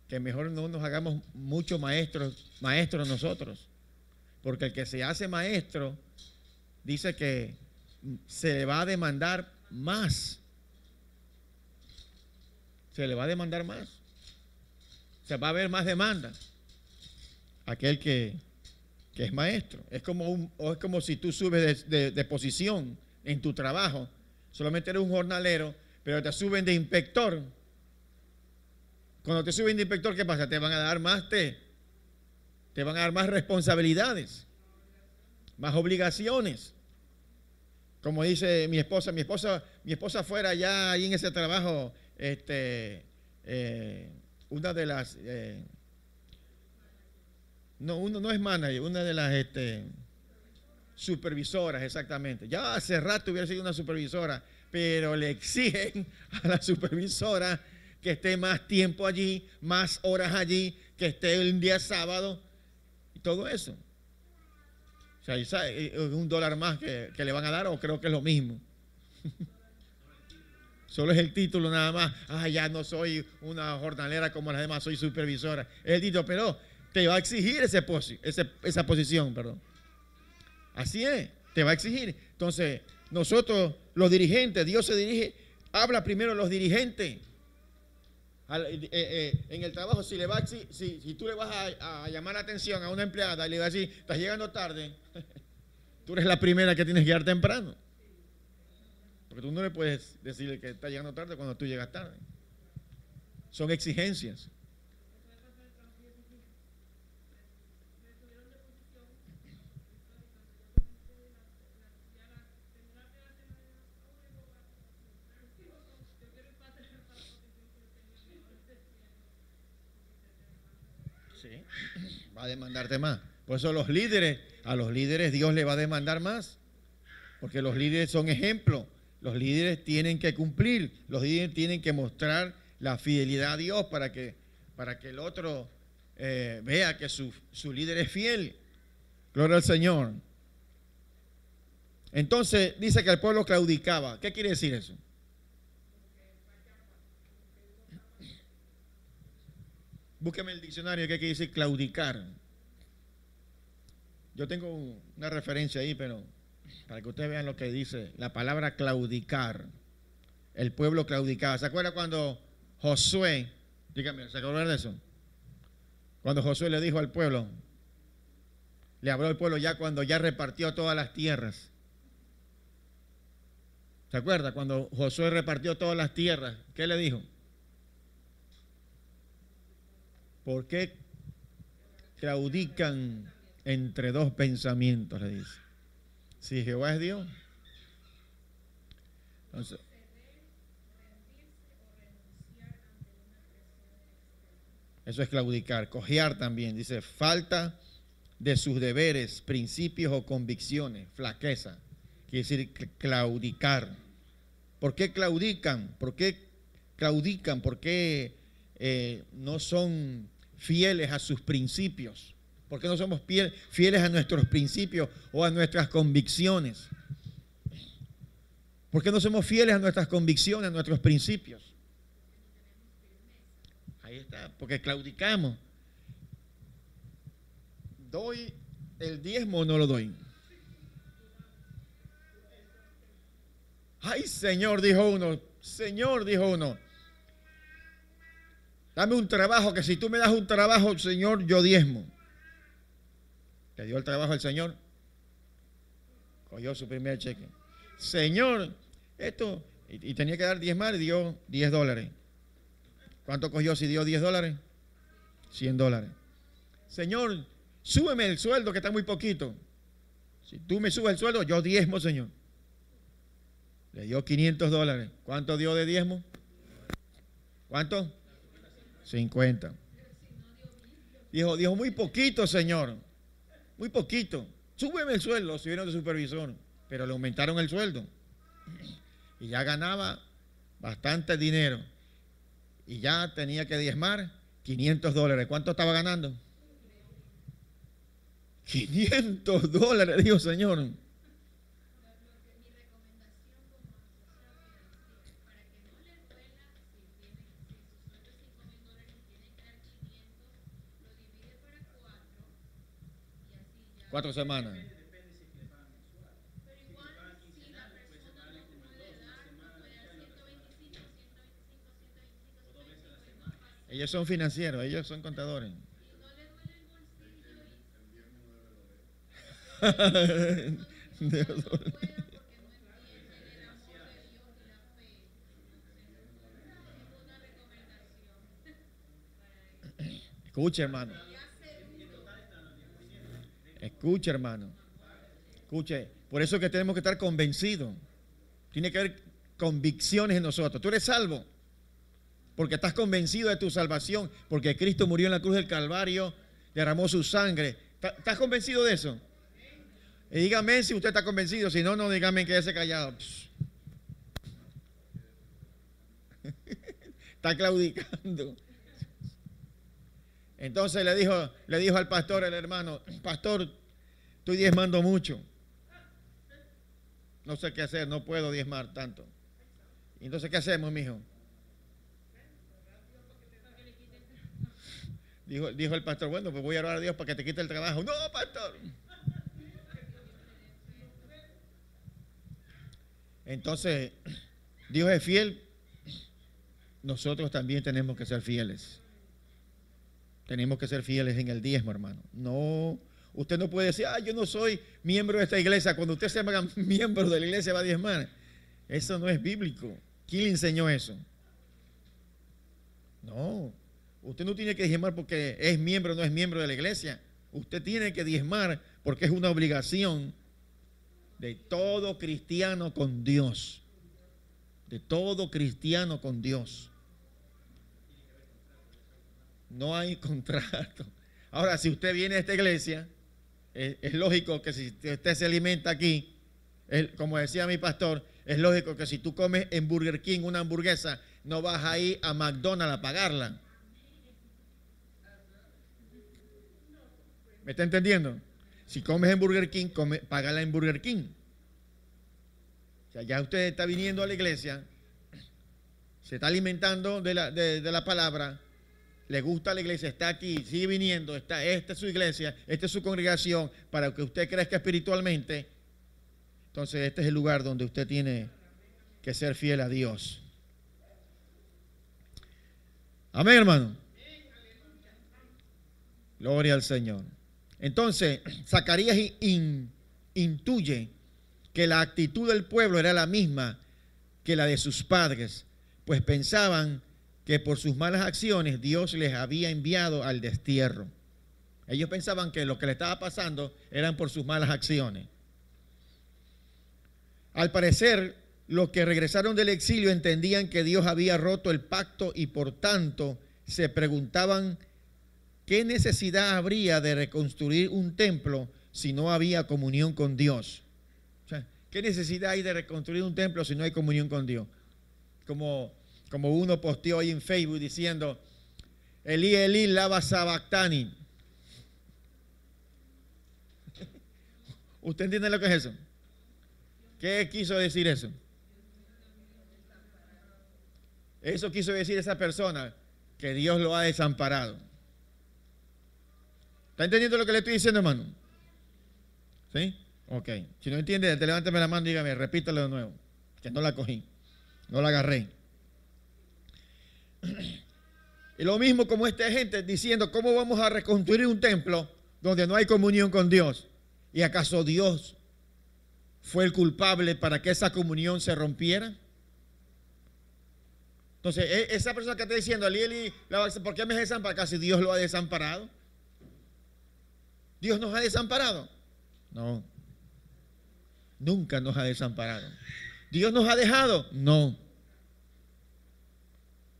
que mejor no nos hagamos muchos maestros, maestros nosotros. Porque el que se hace maestro dice que se le va a demandar más. Se le va a demandar más. Se va a haber más demanda. Aquel que, que es maestro. Es como, o es como si tú subes de, de- posición en tu trabajo. Solamente eres un jornalero, pero te suben de inspector. Cuando te suben de inspector, ¿qué pasa? Te van a dar más te, te van a dar más responsabilidades, más obligaciones. Como dice mi esposa, mi esposa, mi esposa fuera ya ahí en ese trabajo, este, eh, una de las, eh, no, uno no es manager, una de las este, supervisoras, exactamente. Ya hace rato hubiera sido una supervisora, pero le exigen a la supervisora que esté más tiempo allí, más horas allí, que esté un día sábado y todo eso. O sea, un dólar más que, que le van a dar o creo que es lo mismo. Solo es el título nada más. Ah, ya no soy una jornalera como las demás, soy supervisora. Es el título, pero te va a exigir ese posi- esa posición, perdón. Así es, te va a exigir. Entonces, nosotros, los dirigentes, Dios se dirige, habla primero a los dirigentes. Al- eh, eh, en el trabajo, si, le va exi- si, si tú le vas a, a llamar la atención a una empleada y le vas a decir, estás llegando tarde, tú eres la primera que tienes que llegar temprano. Tú no le puedes decirle que está llegando tarde cuando tú llegas tarde. Son exigencias. Sí, va a demandarte más. Por eso los líderes, a los líderes Dios le va a demandar más. Porque los líderes son ejemplo Los líderes tienen que cumplir, los líderes tienen que mostrar la fidelidad a Dios para que, para que el otro eh, vea que su, su líder es fiel. Gloria al Señor. Entonces dice que el pueblo claudicaba. ¿Qué quiere decir eso? Búsqueme el diccionario que quiere decir claudicar. Yo tengo una referencia ahí, pero para que ustedes vean lo que dice la palabra claudicar. El pueblo claudicaba. ¿Se acuerda cuando Josué, dígame, ¿se acuerdan de eso? Cuando Josué le dijo al pueblo, le habló al pueblo ya cuando ya repartió todas las tierras. ¿Se acuerda? Cuando Josué repartió todas las tierras, ¿qué le dijo? ¿Por qué claudican entre dos pensamientos? Le dice. Si Jehová es Dios. Entonces, eso es claudicar. Cojear también. Dice, falta de sus deberes, principios o convicciones, flaqueza. Quiere decir claudicar. ¿Por qué claudican? ¿Por qué claudican? ¿Por qué eh, no son fieles a sus principios? ¿Por qué no somos fieles a nuestros principios o a nuestras convicciones? ¿Por qué no somos fieles a nuestras convicciones, a nuestros principios? Ahí está, porque claudicamos. ¿Doy el diezmo o no lo doy? Ay, Señor, dijo uno, Señor, dijo uno, dame un trabajo, que si tú me das un trabajo, Señor, yo diezmo. Le dio el trabajo al Señor, cogió su primer cheque. Señor, esto, y, tenía que dar diezmar y dio 10 dólares. ¿Cuánto cogió si dio 10 dólares? 100 dólares. Señor, súbeme el sueldo que está muy poquito. Si tú me subes el sueldo, yo diezmo, Señor. Le dio 500 dólares. ¿Cuánto dio de diezmo? ¿Cuánto? 50. Dijo, dijo, muy poquito, Señor. Muy poquito. Súbeme el sueldo, lo subieron de supervisor. Pero le aumentaron el sueldo. Y ya ganaba bastante dinero. Y ya tenía que diezmar 500 dólares. ¿Cuánto estaba ganando? 500 dólares, dijo Señor. Cuatro semanas. Ellos son financieros, ellos son contadores. Escuche, hermano. Escuche, hermano. Escuche. Por eso es que tenemos que estar convencidos. Tiene que haber convicciones en nosotros. Tú eres salvo. Porque estás convencido de tu salvación. Porque Cristo murió en la cruz del Calvario. Derramó su sangre. ¿Estás convencido de eso? Y dígame si usted está convencido. Si no, no dígame que se callado. está claudicando. Entonces le dijo, le dijo al pastor, el hermano, pastor, estoy diezmando mucho. No sé qué hacer, no puedo diezmar tanto. Entonces, ¿qué hacemos, mijo? Dijo, dijo el pastor, bueno, pues voy a orar a Dios para que te quite el trabajo. No, pastor. Entonces, Dios es fiel, nosotros también tenemos que ser fieles. Tenemos que ser fieles en el diezmo, hermano. No, usted no puede decir, ah, yo no soy miembro de esta iglesia. Cuando usted se haga miembro de la iglesia va a diezmar. Eso no es bíblico. ¿Quién le enseñó eso? No, usted no tiene que diezmar porque es miembro o no es miembro de la iglesia. Usted tiene que diezmar porque es una obligación de todo cristiano con Dios. De todo cristiano con Dios. No hay contrato. Ahora, si usted viene a esta iglesia, es, lógico que si usted se alimenta aquí, como decía mi pastor, Es lógico que si tú comes en Burger King una hamburguesa, no vas a ir a McDonald's a pagarla. ¿Me está entendiendo? Si comes en Burger King, come, págala en Burger King. O sea, ya usted está viniendo a la iglesia, se está alimentando de la, de, de la palabra, le gusta la iglesia, está aquí, sigue viniendo, está, esta es su iglesia, esta es su congregación, para que usted crezca espiritualmente. Entonces este es el lugar donde usted tiene que ser fiel a Dios. Amén, hermano. Gloria al Señor. Entonces, Zacarías in- intuye que la actitud del pueblo era la misma que la de sus padres, pues pensaban que por sus malas acciones Dios les había enviado al destierro. Ellos pensaban que lo que le estaba pasando eran por sus malas acciones. Al parecer, los que regresaron del exilio entendían que Dios había roto el pacto y por tanto se preguntaban qué necesidad habría de reconstruir un templo si no había comunión con Dios. O sea, ¿qué necesidad hay de reconstruir un templo si no hay comunión con Dios? Como, como uno posteó ahí en Facebook diciendo, Elí, Elí, lava sabactani. ¿Usted entiende lo que es eso? ¿Qué quiso decir eso? Eso quiso decir esa persona, que Dios lo ha desamparado. ¿Está entendiendo lo que le estoy diciendo, hermano? ¿Sí? Ok. Si no entiende, te levántame la mano y dígame, repítalo de nuevo. Que no la cogí, no la agarré. Y lo mismo como esta gente diciendo, ¿cómo vamos a reconstruir un templo donde no hay comunión con Dios? ¿Y acaso Dios fue el culpable para que esa comunión se rompiera? Entonces, e- esa persona que está diciendo, ¿por qué me desamparado? Casi Dios lo ha desamparado. ¿Dios nos ha desamparado? No. Nunca nos ha desamparado. ¿Dios nos ha dejado? No.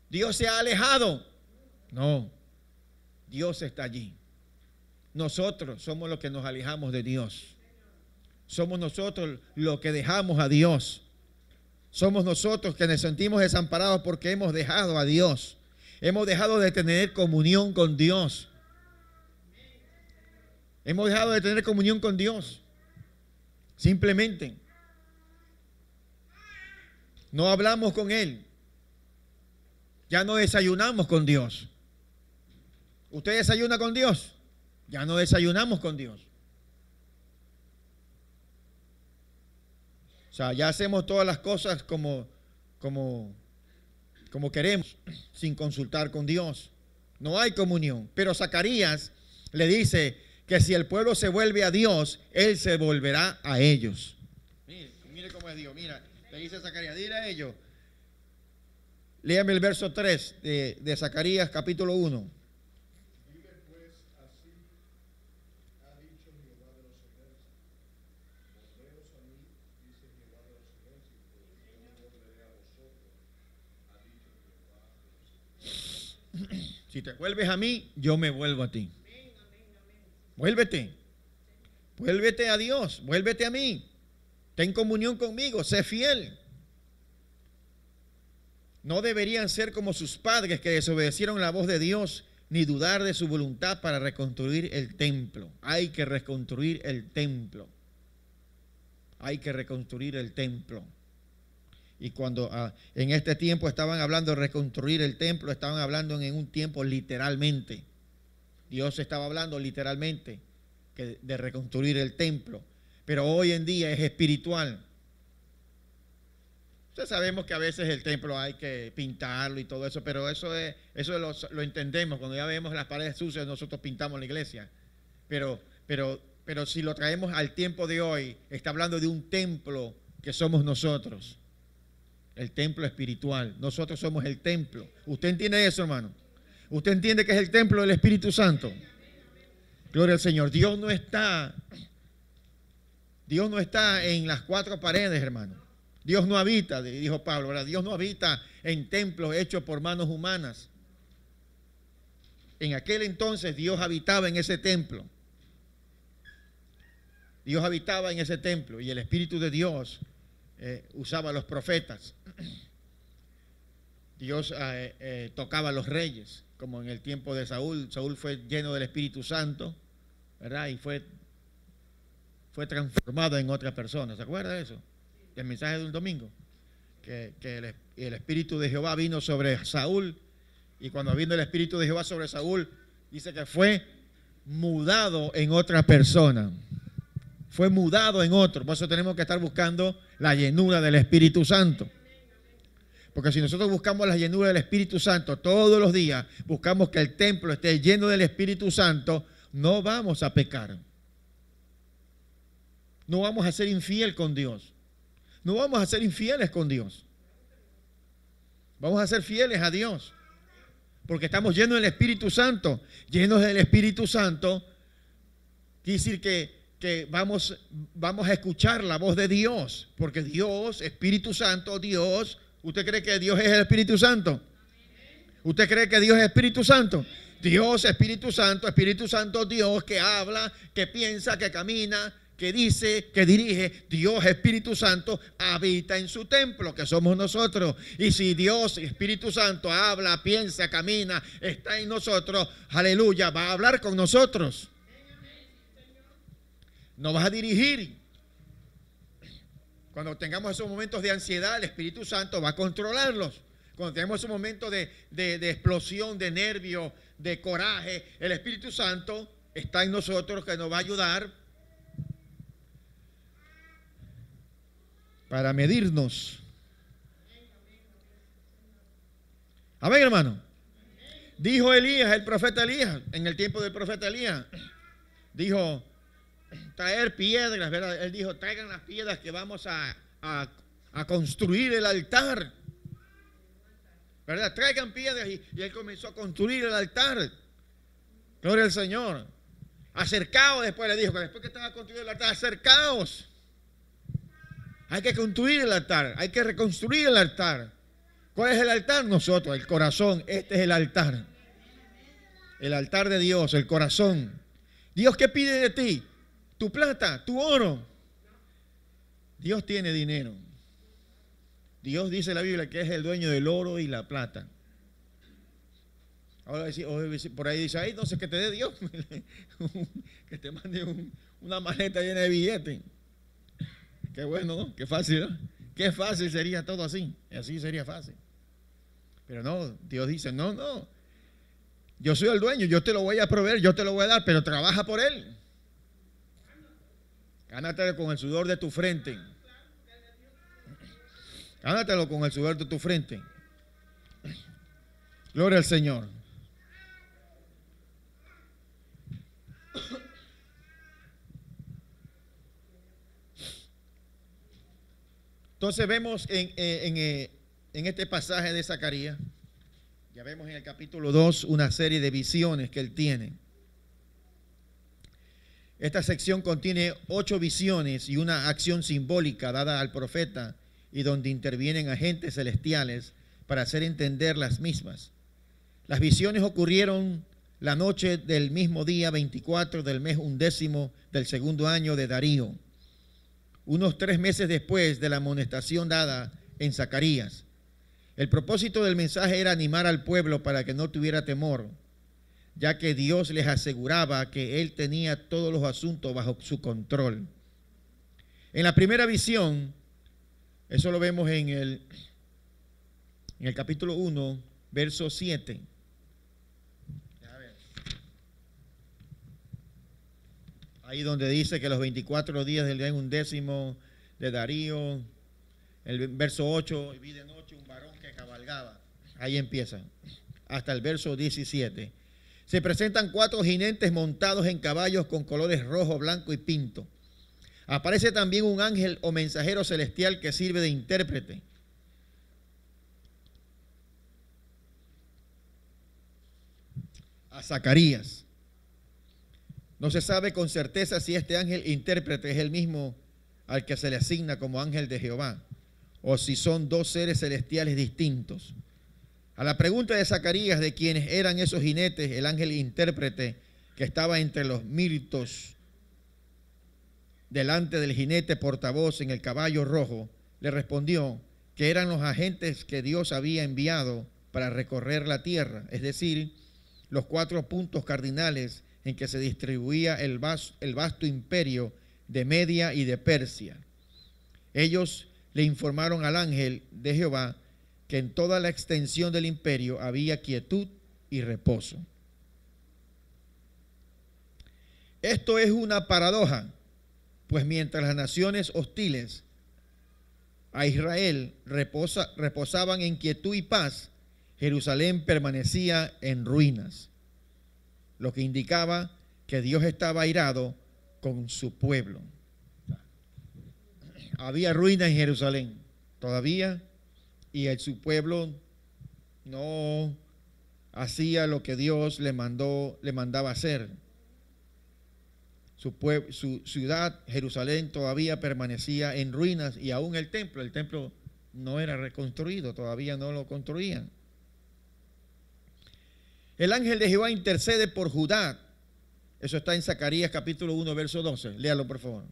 ¿Dios se ha alejado? No. Dios está allí. Nosotros somos los que nos alejamos de Dios. Somos nosotros los que dejamos a Dios. Somos nosotros que nos sentimos desamparados porque hemos dejado a Dios. Hemos dejado de tener comunión con Dios. Hemos dejado de tener comunión con Dios. Simplemente. No hablamos con Él. Ya no desayunamos con Dios. ¿Usted desayuna con Dios? Ya no desayunamos con Dios. O sea, ya hacemos todas las cosas como, como, como queremos, sin consultar con Dios. No hay comunión. Pero Zacarías le dice que si el pueblo se vuelve a Dios, Él se volverá a ellos. Mire, mire cómo es Dios. Mira, le dice Zacarías, dile a ellos. Léame el verso 3 de, de Zacarías capítulo 1. Si te vuelves a mí, yo me vuelvo a ti. Vuélvete. Vuélvete a Dios, vuélvete a mí. Ten comunión conmigo, sé fiel. No deberían ser como sus padres que desobedecieron la voz de Dios ni dudar de su voluntad para reconstruir el templo. Hay que reconstruir el templo. Hay que reconstruir el templo. Y cuando ah, en este tiempo estaban hablando de reconstruir el templo, estaban hablando en un tiempo literalmente. Dios estaba hablando literalmente de reconstruir el templo. Pero hoy en día es espiritual. Ustedes sabemos que a veces el templo hay que pintarlo y todo eso, pero eso, es, eso lo, lo entendemos. Cuando ya vemos las paredes sucias, nosotros pintamos la iglesia. Pero, pero, pero si lo traemos al tiempo de hoy, está hablando de un templo que somos nosotros. El templo espiritual. Nosotros somos el templo. ¿Usted entiende eso, hermano? ¿Usted entiende que es el templo del Espíritu Santo? Gloria al Señor. Dios no está, Dios no está en las cuatro paredes, hermano. Dios no habita, dijo Pablo, ¿verdad? Dios no habita en templos hechos por manos humanas. En aquel entonces Dios habitaba en ese templo. Dios habitaba en ese templo y el Espíritu de Dios eh, usaba a los profetas. Dios eh, eh, tocaba a los reyes, como en el tiempo de Saúl. Saúl fue lleno del Espíritu Santo, ¿verdad? Y fue, fue transformado en otra persona. ¿Se acuerda de eso? El mensaje de un domingo. Que, el, el Espíritu de Jehová vino sobre Saúl. Y cuando vino el Espíritu de Jehová sobre Saúl, dice que fue mudado en otra persona. Fue mudado en otro. Por eso tenemos que estar buscando la llenura del Espíritu Santo. Porque si nosotros buscamos la llenura del Espíritu Santo todos los días, buscamos que el templo esté lleno del Espíritu Santo, no vamos a pecar. No vamos a ser infiel con Dios. No vamos a ser infieles con Dios. Vamos a ser fieles a Dios. Porque estamos llenos del Espíritu Santo. Llenos del Espíritu Santo. Quiere decir que, que vamos, vamos a escuchar la voz de Dios. Porque Dios, Espíritu Santo, Dios ¿Usted cree que Dios es el Espíritu Santo? ¿Usted cree que Dios es Espíritu Santo? Dios, Espíritu Santo, Espíritu Santo, Dios que habla, que piensa, que camina, que dice, que dirige. Dios, Espíritu Santo, habita en su templo, que somos nosotros. Y si Dios, Espíritu Santo, habla, piensa, camina, está en nosotros, aleluya, va a hablar con nosotros. No vas a dirigir, cuando tengamos esos momentos de ansiedad, el Espíritu Santo va a controlarlos. Cuando tengamos esos momentos de, de explosión, de nervio, de coraje, el Espíritu Santo está en nosotros que nos va a ayudar para medirnos. Amén, hermano. Dijo Elías, el profeta Elías, en el tiempo del profeta Elías, dijo, traer piedras, ¿verdad? Él dijo, traigan las piedras que vamos a, construir el altar. ¿Verdad? Traigan piedras y, él comenzó a construir el altar. Gloria al Señor. Acercaos, después le dijo, después que estaba construido el altar, acercaos. Hay que construir el altar, hay que reconstruir el altar. ¿Cuál es el altar? Nosotros, el corazón. Este es el altar. El altar de Dios, el corazón. Dios, ¿qué pide de ti? tu plata, tu oro. Dios tiene dinero. Dios dice en la Biblia que es el dueño del oro y la plata. Ahora por ahí dice, ay, no sé que te dé Dios, que te mande una maleta llena de billetes. Qué bueno, ¿no? Qué fácil. Qué fácil sería todo así. Así sería fácil. Pero no, Dios dice, no, no. Yo soy el dueño, yo te lo voy a proveer, yo te lo voy a dar, pero trabaja por él. Gánatelo con el sudor de tu frente. Gánatelo con el sudor de tu frente. Gloria al Señor. Entonces vemos en, en, eh, en, este pasaje de Zacarías, ya vemos en el capítulo 2 una serie de visiones que él tiene. Esta sección contiene ocho visiones y una acción simbólica dada al profeta y donde intervienen agentes celestiales para hacer entender las mismas. Las visiones ocurrieron la noche del mismo día 24 del mes undécimo del segundo año de Darío, unos tres meses después de la amonestación dada en Zacarías. El propósito del mensaje era animar al pueblo para que no tuviera temor ya que Dios les aseguraba que Él tenía todos los asuntos bajo su control. En la primera visión, eso lo vemos en el, en el capítulo 1, verso 7. Ahí donde dice que los 24 días del día undécimo de Darío, el verso 8, y vi de noche un varón que cabalgaba. Ahí empieza, hasta el verso 17 se presentan cuatro jinetes montados en caballos con colores rojo, blanco y pinto. Aparece también un ángel o mensajero celestial que sirve de intérprete. A Zacarías. No se sabe con certeza si este ángel intérprete es el mismo al que se le asigna como ángel de Jehová o si son dos seres celestiales distintos. A la pregunta de Zacarías de quiénes eran esos jinetes, el ángel intérprete que estaba entre los mirtos delante del jinete portavoz en el caballo rojo, le respondió que eran los agentes que Dios había enviado para recorrer la tierra, es decir, los cuatro puntos cardinales en que se distribuía el vasto, el vasto imperio de Media y de Persia. Ellos le informaron al ángel de Jehová que en toda la extensión del imperio había quietud y reposo. Esto es una paradoja, pues mientras las naciones hostiles a Israel reposa, reposaban en quietud y paz, Jerusalén permanecía en ruinas, lo que indicaba que Dios estaba airado con su pueblo. Había ruinas en Jerusalén todavía y su pueblo no hacía lo que Dios le mandó, le mandaba hacer. Su, su, ciudad, Jerusalén, todavía permanecía en ruinas y aún el templo, el templo no era reconstruido, todavía no lo construían. El ángel de Jehová intercede por Judá. Eso está en Zacarías capítulo 1, verso 12. Léalo, por favor.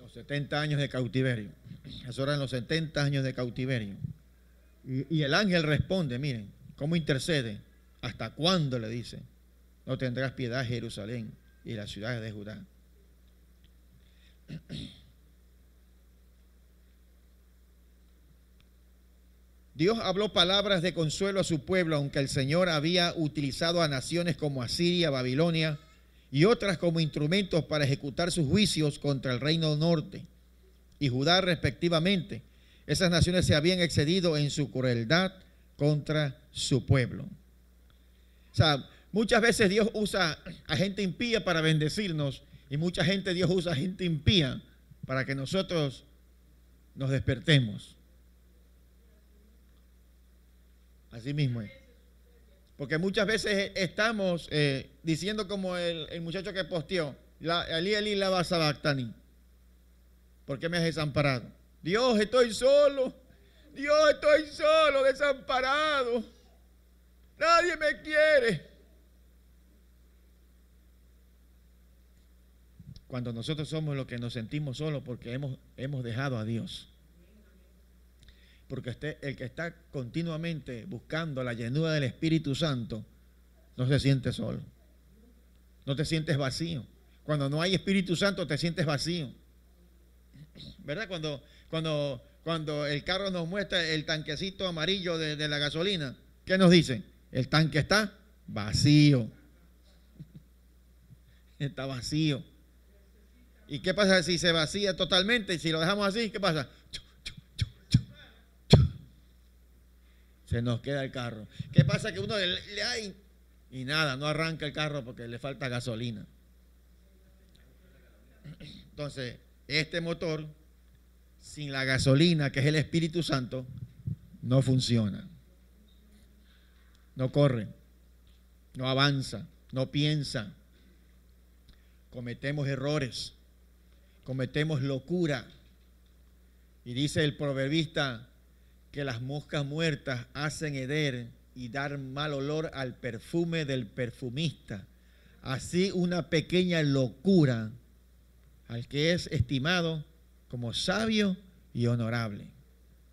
Los 70 años de cautiverio. Eso eran los 70 años de cautiverio. Y, el ángel responde, miren, ¿cómo intercede? ¿Hasta cuándo le dice? No tendrás piedad Jerusalén y las ciudades de Judá. Dios habló palabras de consuelo a su pueblo, aunque el Señor había utilizado a naciones como Asiria, Babilonia y otras como instrumentos para ejecutar sus juicios contra el reino norte y Judá respectivamente esas naciones se habían excedido en su crueldad contra su pueblo. O sea, muchas veces Dios usa a gente impía para bendecirnos y mucha gente Dios usa a gente impía para que nosotros nos despertemos. Así mismo es. Porque muchas veces estamos eh, diciendo como el, muchacho que posteó, Ali Ali la. ¿Por qué me has desamparado? Dios, estoy solo. Dios, estoy solo, desamparado. Nadie me quiere. Cuando nosotros somos los que nos sentimos solos porque hemos, hemos dejado a Dios. Porque este, el que está continuamente buscando la llenura del Espíritu Santo no se siente solo. No te sientes vacío. Cuando no hay Espíritu Santo te sientes vacío. ¿Verdad? Cuando cuando, cuando el carro nos muestra el tanquecito amarillo de, la gasolina, ¿qué nos dice? El tanque está vacío. Está vacío. ¿Y qué pasa si se vacía totalmente? Si lo dejamos así, ¿qué pasa? Se nos queda el carro. ¿Qué pasa que uno le, le y nada, no arranca el carro porque le falta gasolina? Entonces, este motor sin la gasolina, que es el Espíritu Santo, no funciona. No corre, no avanza, no piensa. Cometemos errores, cometemos locura. Y dice el proverbista que las moscas muertas hacen heder y dar mal olor al perfume del perfumista. Así una pequeña locura al que es estimado como sabio y honorable.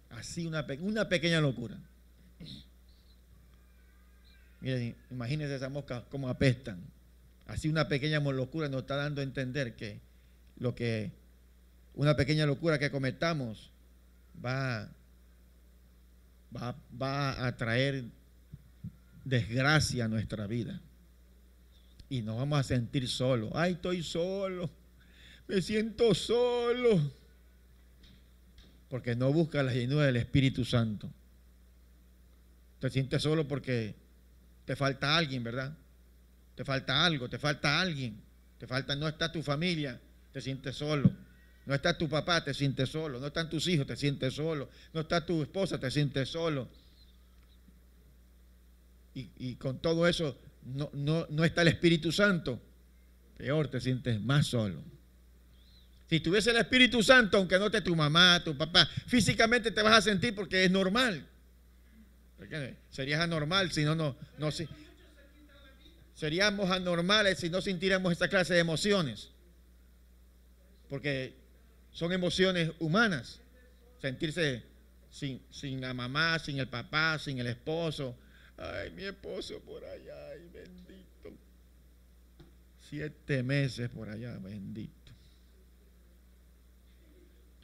Así una, una pequeña locura. Miren, imagínense esas moscas como apestan. Así una pequeña locura nos está dando a entender que lo que una pequeña locura que cometamos va, va, va a traer desgracia a nuestra vida. Y nos vamos a sentir solos. Ay, estoy solo. Me siento solo porque no busca la llenura del Espíritu Santo. Te sientes solo porque te falta alguien, ¿verdad? Te falta algo, te falta alguien. Te falta, no está tu familia, te sientes solo. No está tu papá, te sientes solo. No están tus hijos, te sientes solo. No está tu esposa, te sientes solo. Y, con todo eso no, no está el Espíritu Santo. Peor, te sientes más solo. Si tuviese el Espíritu Santo, aunque no esté tu mamá, tu papá, físicamente te vas a sentir porque es normal. Serías anormal si no, no, no, si, seríamos anormales si no sintiéramos esta clase de emociones. Porque son emociones humanas. Sentirse sin, sin la mamá, sin el papá, sin el esposo. Ay, mi esposo por allá, ay, bendito. Siete meses por allá, bendito.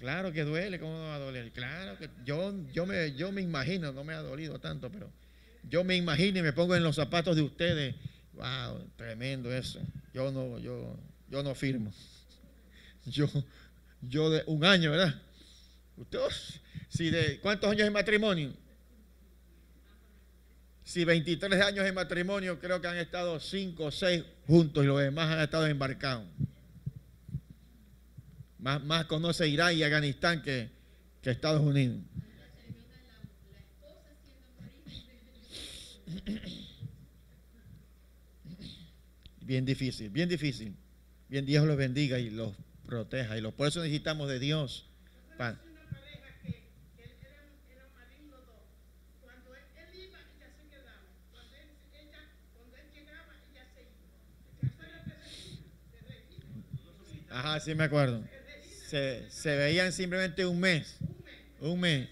Claro que duele, ¿cómo no va a doler? Claro que yo, yo, me, yo me imagino, no me ha dolido tanto, pero yo me imagino y me pongo en los zapatos de ustedes. Wow, tremendo eso. Yo no, yo, yo no firmo. Yo, yo de un año, ¿verdad? Usted, si de ¿cuántos años de matrimonio? Si 23 años de matrimonio, creo que han estado 5 o 6 juntos y los demás han estado embarcados. Más, conoce Irán y Afganistán que, Estados Unidos. Bien difícil, bien difícil. Bien, Dios los bendiga y los proteja. Y los, por eso necesitamos de Dios. Para, Ajá, sí me acuerdo se, veían simplemente un mes. Un mes.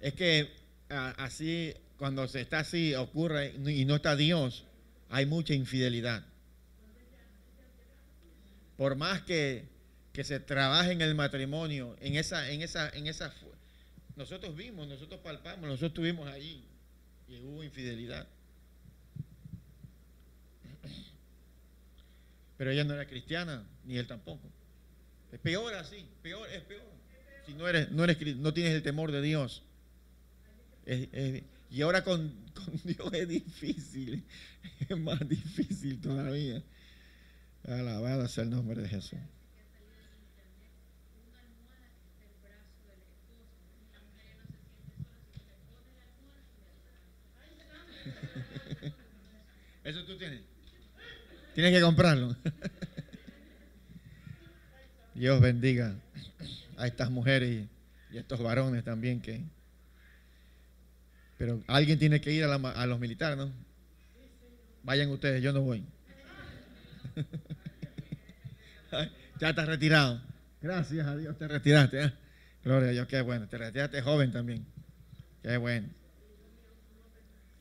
Es que así, cuando se está así, ocurre y no está Dios, hay mucha infidelidad. Por más que que se trabaje en el matrimonio, en esa, en esa, en esa. Nosotros vimos, nosotros palpamos, nosotros estuvimos ahí y hubo infidelidad. Pero ella no era cristiana, ni él tampoco. Es peor así, peor, es peor. Si no eres, no eres, no tienes el temor de Dios. y ahora con, con Dios es difícil, es más difícil todavía. Alabado sea el nombre de Jesús. Eso tú tienes. Tienes que comprarlo. Dios bendiga a estas mujeres y, a estos varones también que... Pero alguien tiene que ir a, los militares, ¿no? Vayan ustedes, yo no voy. ya estás retirado. Gracias a Dios te retiraste. ¿eh? Gloria a Dios, qué bueno. Te retiraste joven también. Qué bueno.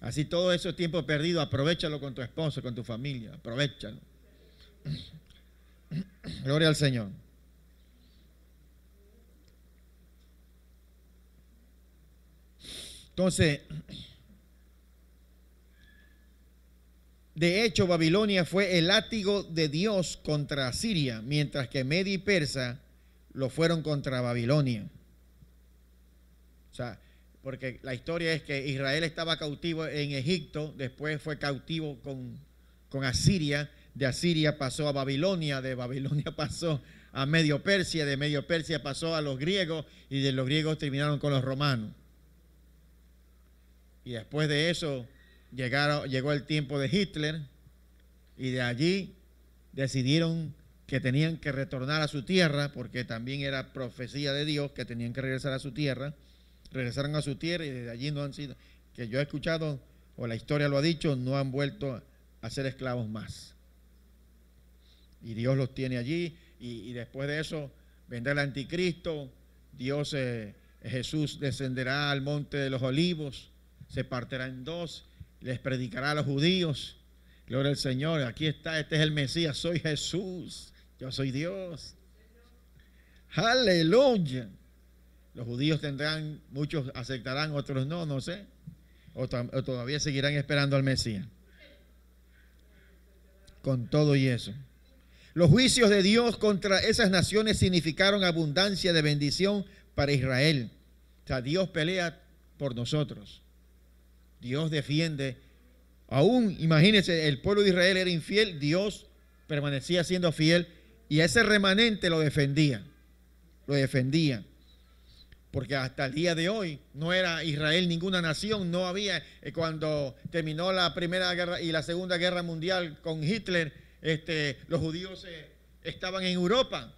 Así todo ese tiempo perdido, aprovechalo con tu esposo, con tu familia, aprovechalo. Gloria al Señor. Entonces, de hecho, Babilonia fue el látigo de Dios contra Siria, mientras que Media y Persa lo fueron contra Babilonia. O sea, porque la historia es que Israel estaba cautivo en Egipto, después fue cautivo con, con Asiria, de Asiria pasó a Babilonia, de Babilonia pasó a Medio Persia, de Medio Persia pasó a los griegos y de los griegos terminaron con los romanos. Y después de eso llegó el tiempo de Hitler y de allí decidieron que tenían que retornar a su tierra, porque también era profecía de Dios que tenían que regresar a su tierra regresaron a su tierra y desde allí no han sido, que yo he escuchado, o la historia lo ha dicho, no han vuelto a ser esclavos más. Y Dios los tiene allí y, después de eso vendrá el anticristo, Dios, eh, Jesús descenderá al monte de los olivos, se partirá en dos, les predicará a los judíos. Gloria al Señor, aquí está, este es el Mesías, soy Jesús, yo soy Dios. Aleluya. Los judíos tendrán, muchos aceptarán, otros no, no sé. O, todavía seguirán esperando al Mesías. Con todo y eso. Los juicios de Dios contra esas naciones significaron abundancia de bendición para Israel. O sea, Dios pelea por nosotros. Dios defiende. Aún, imagínense, el pueblo de Israel era infiel, Dios permanecía siendo fiel y ese remanente lo defendía. Lo defendía. Porque hasta el día de hoy no era Israel ninguna nación, no había, eh, cuando terminó la Primera Guerra y la Segunda Guerra Mundial con Hitler, este, los judíos eh, estaban en Europa,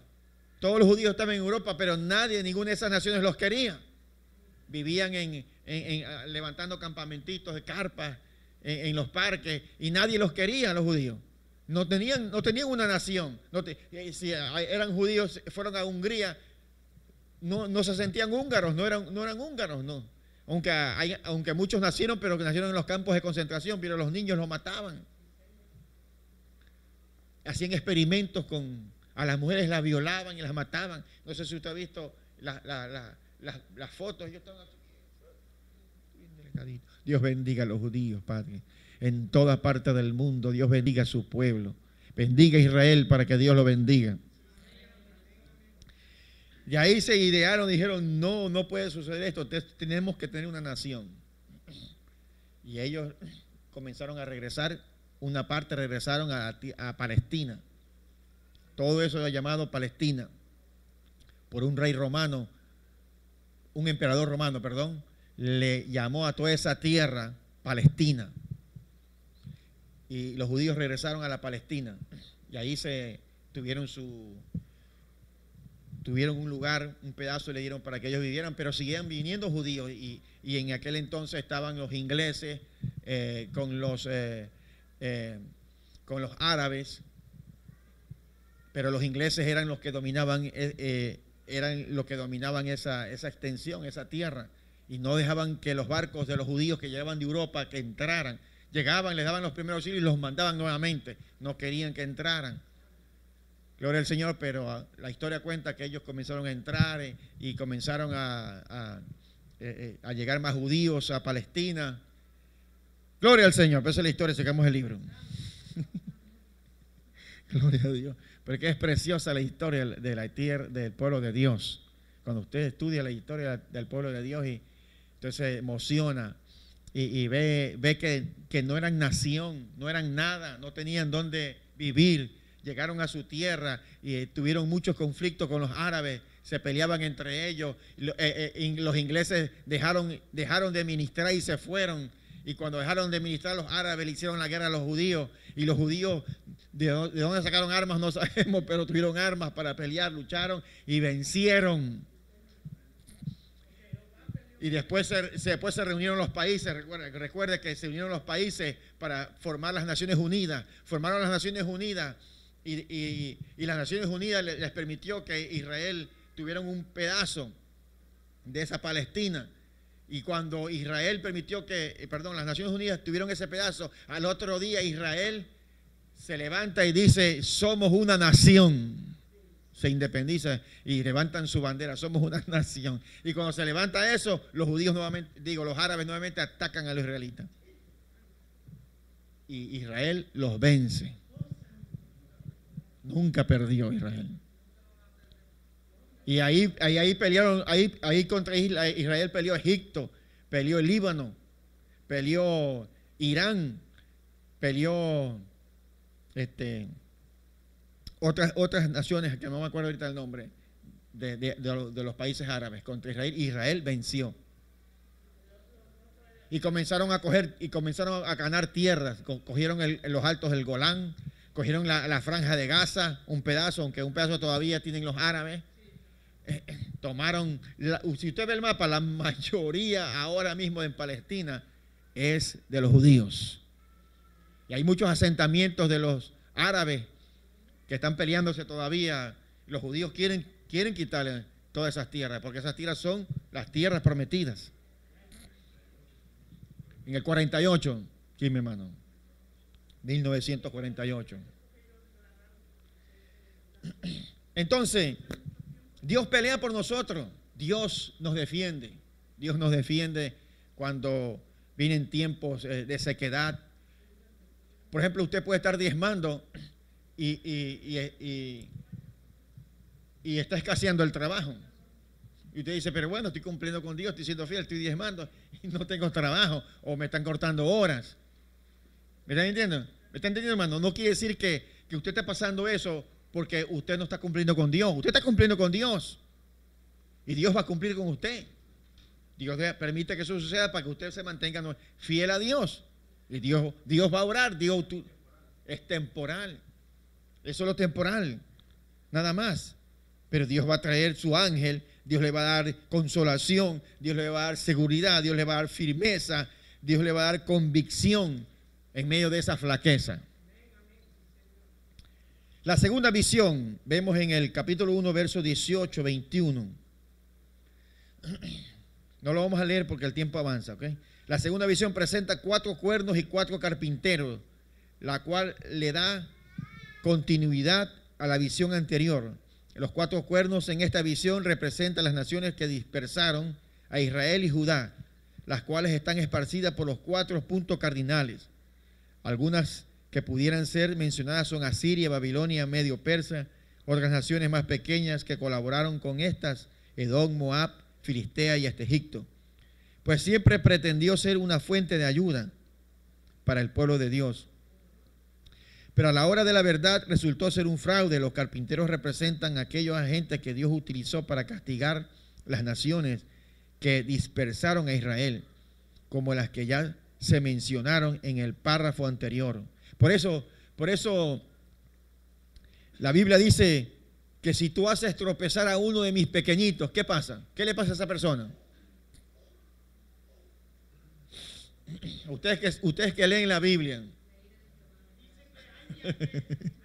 todos los judíos estaban en Europa, pero nadie, ninguna de esas naciones los quería. Vivían en, ah, levantando campamentitos de carpas en, los parques y nadie los quería, los judíos. No tenían, no tenían una nación. Eh, si eran judíos, fueron a Hungría, no, no se sentían húngaros, no eran, no eran húngaros, no. Aunque, aunque muchos nacieron, pero que nacieron en los campos de concentración, pero los niños los mataban. Hacían experimentos con, a las mujeres las violaban y las mataban. No sé si usted ha visto las fotos. Dios bendiga a los judíos, Padre. En toda parte del mundo, Dios bendiga a su pueblo. Bendiga a Israel para que Dios lo bendiga. Y ahí se idearon, dijeron, no, no puede suceder esto, tenemos que tener una nación. Y ellos comenzaron a regresar, una parte regresaron a, a Palestina. Todo eso era llamado Palestina por un rey romano, un emperador romano, perdón, le llamó a toda esa tierra Palestina. Y los judíos regresaron a la Palestina y ahí se tuvieron su tuvieron un lugar, un pedazo le dieron para que ellos vivieran, pero siguieron viniendo judíos y, en aquel entonces estaban los ingleses eh, con los eh, eh, con los árabes pero los ingleses eran los que dominaban, eh, eran los que dominaban esa, esa extensión, esa tierra, y no dejaban que los barcos de los judíos que llegaban de Europa que entraran. Llegaban, les daban los primeros siglos y los mandaban nuevamente. No querían que entraran. Gloria al Señor, pero ah, la historia cuenta que ellos comenzaron a entrar eh, y comenzaron a, a, llegar más judíos a Palestina. Gloria al Señor, pero esa es la historia, sacamos el libro. Gloria a Dios. Porque es preciosa la historia de la tierra, del pueblo de Dios. Cuando usted estudia la historia del pueblo de Dios y entonces se emociona y, ve, ve que, que, no eran nación, no eran nada, no tenían dónde vivir. Llegaron a su tierra y tuvieron muchos conflictos con los árabes, se peleaban entre ellos. Eh, eh, los ingleses dejaron, dejaron de ministrar y se fueron. Y cuando dejaron de ministrar los árabes, le hicieron la guerra a los judíos. Y los judíos de, dónde sacaron armas no sabemos, pero tuvieron armas para pelear, lucharon y vencieron. Y después se, después se reunieron los países, recuerde, que se unieron los países para formar las Naciones Unidas. Formaron las Naciones Unidas y, las Naciones Unidas les, permitió que Israel tuviera un pedazo de esa Palestina. Y cuando Israel permitió que, eh, perdón, las Naciones Unidas tuvieron ese pedazo, al otro día Israel se levanta y dice, somos una nación. Se independiza y levantan su bandera, somos una nación. Y cuando se levanta eso, los judíos nuevamente, digo, los árabes nuevamente atacan a los israelitas. Y Israel los vence. Nunca perdió Israel. Y ahí, ahí, pelearon, ahí, ahí contra Israel peleó Egipto, peleó el Líbano, peleó Irán, peleó este, otras, otras naciones, que no me acuerdo ahorita el nombre, de, los países árabes contra Israel. Israel venció. Y comenzaron a coger, y comenzaron a ganar tierras. Cogieron los altos del Golán, cogieron la, franja de Gaza, un pedazo, aunque un pedazo todavía tienen los árabes. Eh, eh, tomaron, si usted ve el mapa, la mayoría ahora mismo en Palestina es de los judíos. Y hay muchos asentamientos de los árabes que están peleándose todavía. Los judíos quieren, quieren quitarle todas esas tierras, porque esas tierras son las tierras prometidas. En el 48, sí, mi hermano, 1948. Entonces, Dios pelea por nosotros, Dios nos defiende, Dios nos defiende cuando vienen tiempos eh, de sequedad, por ejemplo, usted puede estar diezmando y, está escaseando el trabajo. Y usted dice, pero bueno, estoy cumpliendo con Dios, estoy siendo fiel, estoy diezmando y no tengo trabajo o me están cortando horas. ¿Me están entendiendo? ¿Me están entendiendo, hermano? No quiere decir que, que usted esté pasando eso porque usted no está cumpliendo con Dios. Usted está cumpliendo con Dios. Y Dios va a cumplir con usted. Dios permite que eso suceda para que usted se mantenga fiel a Dios. Y Dios, Dios va a orar. Dios es temporal. Es lo temporal. Nada más. Pero Dios va a traer su ángel. Dios le va a dar consolación. Dios le va a dar seguridad. Dios le va a dar firmeza. Dios le va a dar convicción en medio de esa flaqueza. La segunda visión, vemos en el capítulo 1, verso 18, 21. No lo vamos a leer porque el tiempo avanza, ¿ok? La segunda visión presenta cuatro cuernos y cuatro carpinteros, la cual le da continuidad a la visión anterior. Los cuatro cuernos en esta visión representan las naciones que dispersaron a Israel y Judá, las cuales están esparcidas por los cuatro puntos cardinales. Algunas que pudieran ser mencionadas son Asiria, Babilonia, Medio Persa, otras naciones más pequeñas que colaboraron con estas, Edom, Moab, Filistea y hasta Egipto. Pues siempre pretendió ser una fuente de ayuda para el pueblo de Dios. Pero a la hora de la verdad resultó ser un fraude. Los carpinteros representan a aquellos agentes que Dios utilizó para castigar las naciones que dispersaron a Israel, como las que ya se mencionaron en el párrafo anterior. Por eso, por eso la Biblia dice que si tú haces tropezar a uno de mis pequeñitos, ¿qué pasa? ¿Qué le pasa a esa persona? Ustedes que, ustedes que leen la Biblia.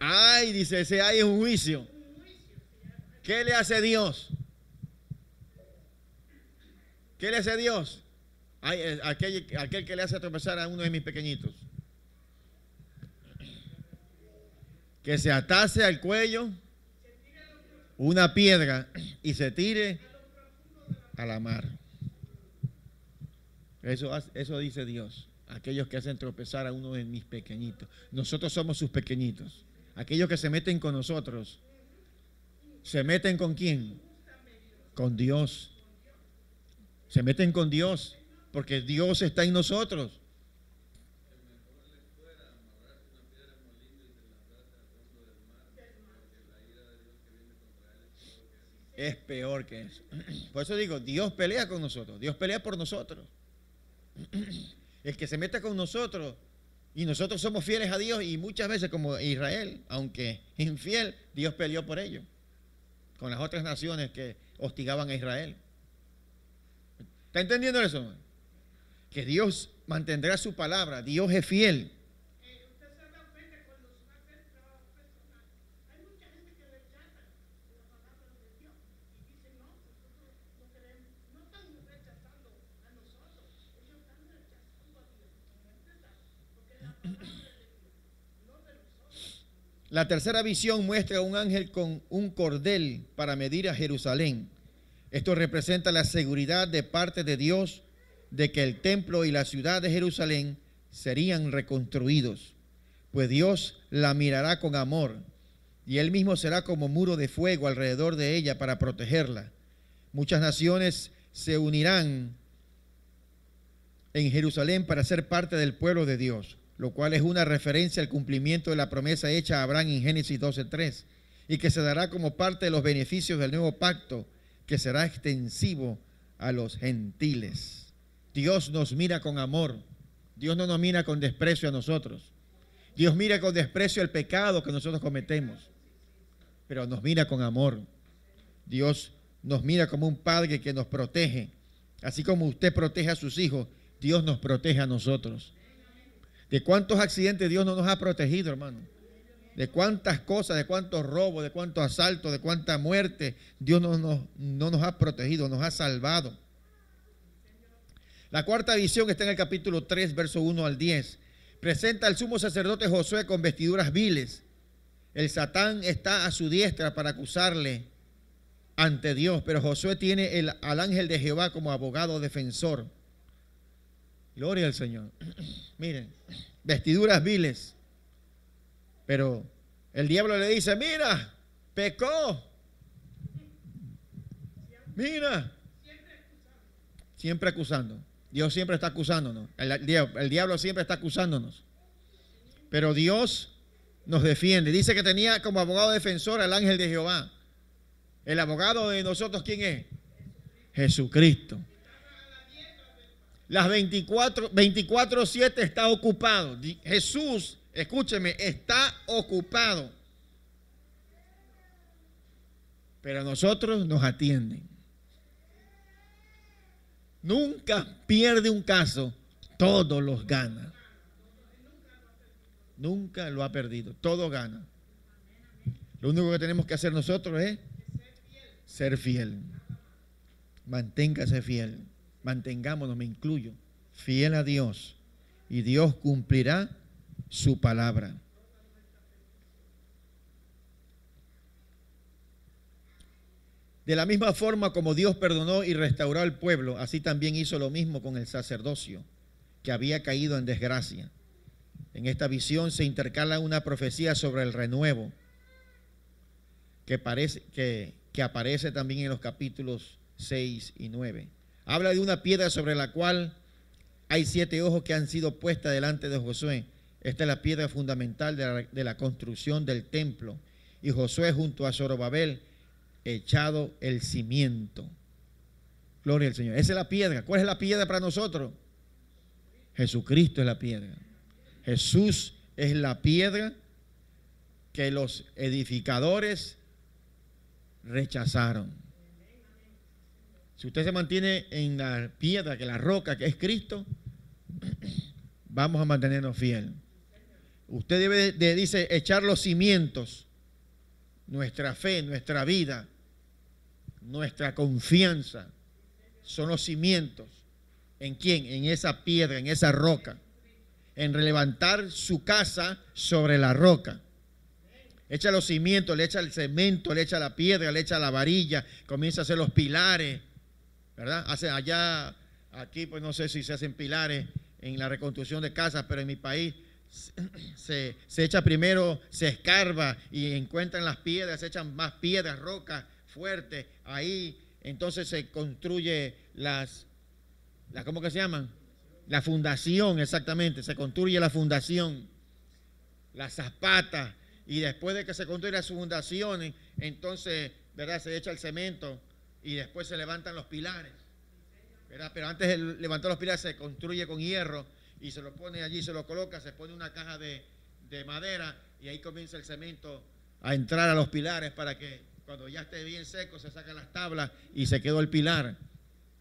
Ay, dice, ese hay un juicio. ¿Qué le hace Dios? ¿Qué le hace Dios? Ay, aquel, aquel que le hace tropezar a uno de mis pequeñitos. que se atase al cuello una piedra y se tire a la mar. Eso, eso dice Dios. Aquellos que hacen tropezar a uno de mis pequeñitos. Nosotros somos sus pequeñitos. Aquellos que se meten con nosotros. ¿Se meten con quién? Con Dios. Se meten con Dios. Porque Dios está en nosotros. es peor que eso. Por eso digo, Dios pelea con nosotros, Dios pelea por nosotros. El que se meta con nosotros y nosotros somos fieles a Dios y muchas veces como Israel, aunque infiel, Dios peleó por ellos, con las otras naciones que hostigaban a Israel. ¿Está entendiendo eso? Que Dios mantendrá su palabra, Dios es fiel. La tercera visión muestra a un ángel con un cordel para medir a Jerusalén. Esto representa la seguridad de parte de Dios de que el templo y la ciudad de Jerusalén serían reconstruidos, pues Dios la mirará con amor y él mismo será como muro de fuego alrededor de ella para protegerla. Muchas naciones se unirán en Jerusalén para ser parte del pueblo de Dios lo cual es una referencia al cumplimiento de la promesa hecha a Abraham en Génesis 12.3, y que se dará como parte de los beneficios del nuevo pacto, que será extensivo a los gentiles. Dios nos mira con amor, Dios no nos mira con desprecio a nosotros. Dios mira con desprecio el pecado que nosotros cometemos, pero nos mira con amor. Dios nos mira como un padre que nos protege. Así como usted protege a sus hijos, Dios nos protege a nosotros. ¿De cuántos accidentes Dios no nos ha protegido, hermano? De cuántas cosas, de cuántos robos, de cuántos asaltos, de cuánta muerte Dios no, no nos ha protegido, nos ha salvado. La cuarta visión está en el capítulo 3, verso 1 al 10. Presenta al sumo sacerdote Josué con vestiduras viles. El Satán está a su diestra para acusarle ante Dios, pero Josué tiene al ángel de Jehová como abogado defensor. Gloria al Señor. Miren, vestiduras viles. Pero el diablo le dice, mira, pecó. Mira. Siempre acusando. Dios siempre está acusándonos. El, diablo siempre está acusándonos. Pero Dios nos defiende. Dice que tenía como abogado defensor al ángel de Jehová. El abogado de nosotros, ¿quién es? Jesucristo. Las 24, 24-7 está ocupado. Jesús, escúcheme, está ocupado. Pero a nosotros nos atienden. Nunca pierde un caso, todos los gana. Nunca lo ha perdido, todo gana. Lo único que tenemos que hacer nosotros es ser fiel. Manténgase fiel. Mantengámonos, me incluyo, fiel a Dios. Y Dios cumplirá su palabra. De la misma forma como Dios perdonó y restauró al pueblo, así también hizo lo mismo con el sacerdocio, que había caído en desgracia. En esta visión se intercala una profecía sobre el renuevo, que, parece, que, aparece también en los capítulos 6 y 9. Habla de una piedra sobre la cual hay siete ojos que han sido puestas delante de Josué. Esta es la piedra fundamental de la, construcción del templo. Y Josué junto a Zorobabel echado el cimiento. Gloria al Señor. Esa es la piedra. ¿Cuál es la piedra para nosotros? Jesucristo es la piedra. Jesús es la piedra que los edificadores rechazaron. Si usted se mantiene en la piedra, que la roca, que es Cristo, vamos a mantenernos fiel. Usted debe, de, dice, echar los cimientos, nuestra fe, nuestra vida, nuestra confianza, son los cimientos. ¿En quién? En esa piedra, en esa roca. En levantar su casa sobre la roca echa los cimientos, le echa el cemento, le echa la piedra, le echa la varilla, comienza a hacer los pilares, ¿verdad? Hace allá, aquí pues no sé si se hacen pilares en la reconstrucción de casas, pero en mi país se, echa primero, se escarba y encuentran las piedras, se echan más piedras, rocas fuertes, ahí entonces se construye las, las ¿cómo que se llaman? La fundación, exactamente, se construye la fundación, las zapatas, y después de que se construyen las fundaciones, entonces, ¿verdad? Se echa el cemento y después se levantan los pilares. Pero antes de levantar los pilares se construye con hierro y se lo pone allí, se lo coloca, se pone una caja de, madera y ahí comienza el cemento a entrar a los pilares para que cuando ya esté bien seco se sacan las tablas y se quedó el pilar.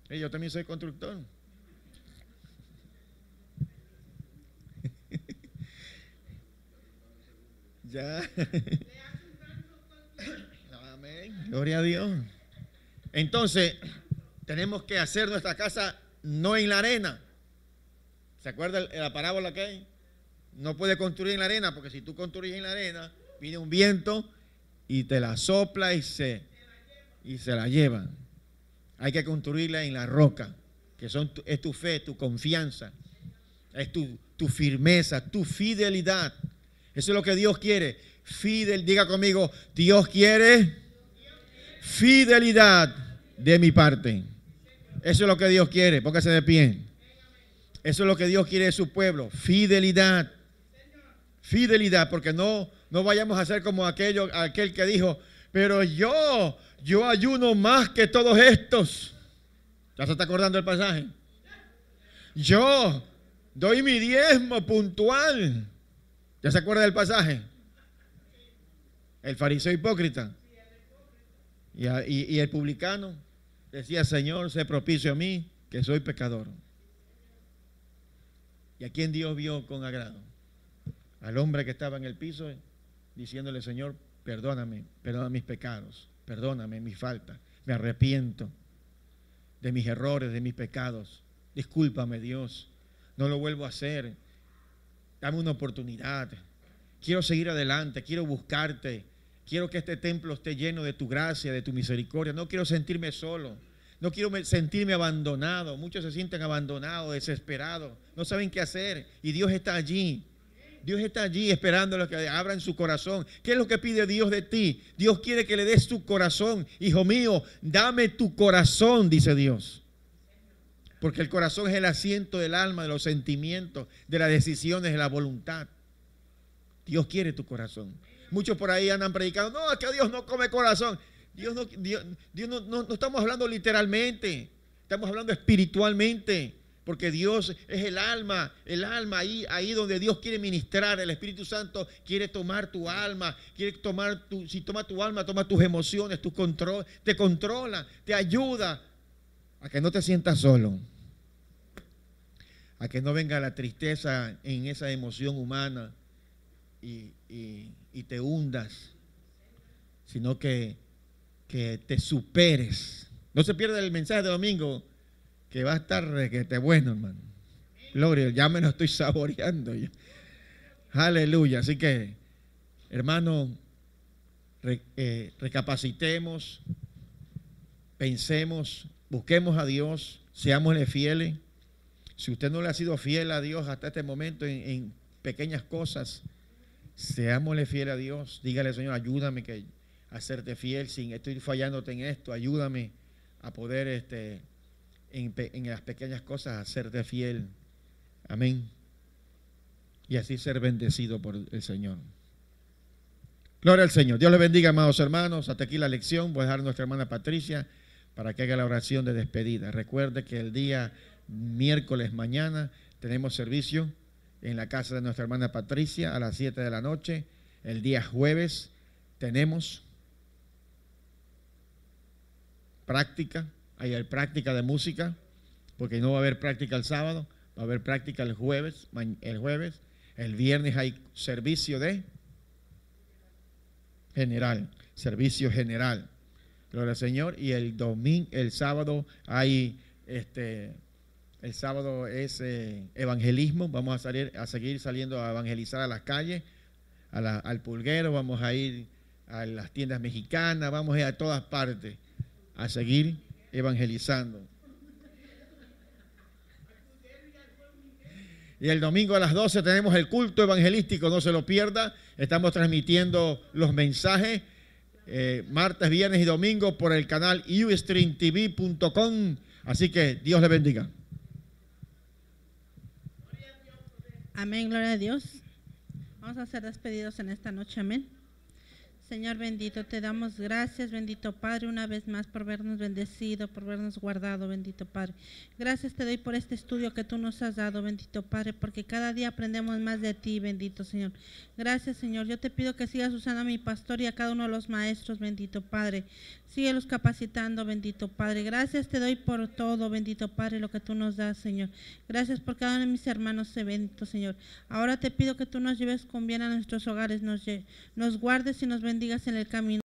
yo también soy constructor. Ya. Amén. Gloria a Dios. Entonces, tenemos que hacer nuestra casa no en la arena. ¿Se acuerda la parábola que hay? No puede construir en la arena, porque si tú construyes en la arena, viene un viento y te la sopla y se, y se la lleva. Hay que construirla en la roca, que son, es tu fe, tu confianza, es tu, firmeza, tu fidelidad. Eso es lo que Dios quiere. Fidel, diga conmigo, Dios quiere fidelidad de mi parte. Eso es lo que Dios quiere. Póngase de pie. Eso es lo que Dios quiere de su pueblo. Fidelidad. Fidelidad, porque no, no vayamos a ser como aquello, aquel que dijo, pero yo, yo ayuno más que todos estos. ¿Ya se está acordando el pasaje? Yo doy mi diezmo puntual. ¿Ya se acuerda del pasaje? El fariseo hipócrita. Y, el publicano decía, Señor, sé propicio a mí, que soy pecador. ¿Y a quién Dios vio con agrado? Al hombre que estaba en el piso, diciéndole, Señor, perdóname, perdona mis pecados, perdóname mis faltas, me arrepiento de mis errores, de mis pecados. Discúlpame, Dios, no lo vuelvo a hacer Dame una oportunidad. Quiero seguir adelante, quiero buscarte. Quiero que este templo esté lleno de tu gracia, de tu misericordia. No quiero sentirme solo. No quiero sentirme abandonado. Muchos se sienten abandonados, desesperados. No saben qué hacer. Y Dios está allí. Dios está allí esperando a que abran su corazón. ¿Qué es lo que pide Dios de ti? Dios quiere que le des tu corazón. Hijo mío, dame tu corazón, dice Dios. Porque el corazón es el asiento del alma, de los sentimientos, de las decisiones, de la voluntad. Dios quiere tu corazón. Muchos por ahí andan predicando, no, es que Dios no come corazón. Dios no, Dios, no, no, estamos hablando literalmente, estamos hablando espiritualmente. Porque Dios es el alma, el alma ahí, ahí donde Dios quiere ministrar. El Espíritu Santo quiere tomar tu alma, quiere tomar tu, si toma tu alma, toma tus emociones, control, te controla, te ayuda a que no te sientas solo, a que no venga la tristeza en esa emoción humana y- y te hundas, sino que, que te superes. No se pierda el mensaje de domingo, que va a estar requete bueno, hermano. Gloria, ya me lo estoy saboreando. ya. Aleluya. Así que, hermano, eh, recapacitemos, pensemos, busquemos a Dios, seámosle fieles. Si usted no le ha sido fiel a Dios hasta este momento en, en pequeñas cosas, seámosle fiel a Dios. Dígale, Señor, ayúdame que, a serte fiel. Si estoy fallándote en esto, ayúdame a poder este, en, en las pequeñas cosas a serte fiel. Amén. Y así ser bendecido por el Señor. Gloria al Señor. Dios le bendiga, amados hermanos. Hasta aquí la lección. Voy a dejar a nuestra hermana Patricia para que haga la oración de despedida. Recuerde que el día miércoles mañana tenemos servicio en la casa de nuestra hermana Patricia a las 7 de la noche. El día jueves tenemos práctica, hay práctica de música, porque no va a haber práctica el sábado, va a haber práctica el jueves, el jueves, el viernes hay servicio de general, servicio general. Gloria al Señor. Y el domingo, el sábado hay este el sábado es eh, evangelismo. Vamos a salir a seguir saliendo a evangelizar a las calles, a la- al pulguero, vamos a ir a las tiendas mexicanas, vamos a ir a todas partes a seguir evangelizando. Y el domingo a las 12 tenemos el culto evangelístico, no se lo pierda. Estamos transmitiendo los mensajes eh, martes, viernes y domingo por el canal ustreamtv.com. Así que Dios le bendiga. Amén, gloria a Dios. Vamos a ser despedidos en esta noche, amén. Señor bendito, te damos gracias, bendito Padre, una vez más por vernos bendecido, por vernos guardado, bendito Padre. Gracias te doy por este estudio que tú nos has dado, bendito Padre, porque cada día aprendemos más de ti, bendito Señor. Gracias, Señor. Yo te pido que sigas usando a mi pastor y a cada uno de los maestros, bendito Padre. Síguelos capacitando, bendito Padre. Gracias te doy por todo, bendito Padre, lo que tú nos das, Señor. Gracias por cada uno de mis hermanos, bendito Señor. Ahora te pido que tú nos lleves con bien a nuestros hogares, nos, nos guardes y nos bendigas en el camino.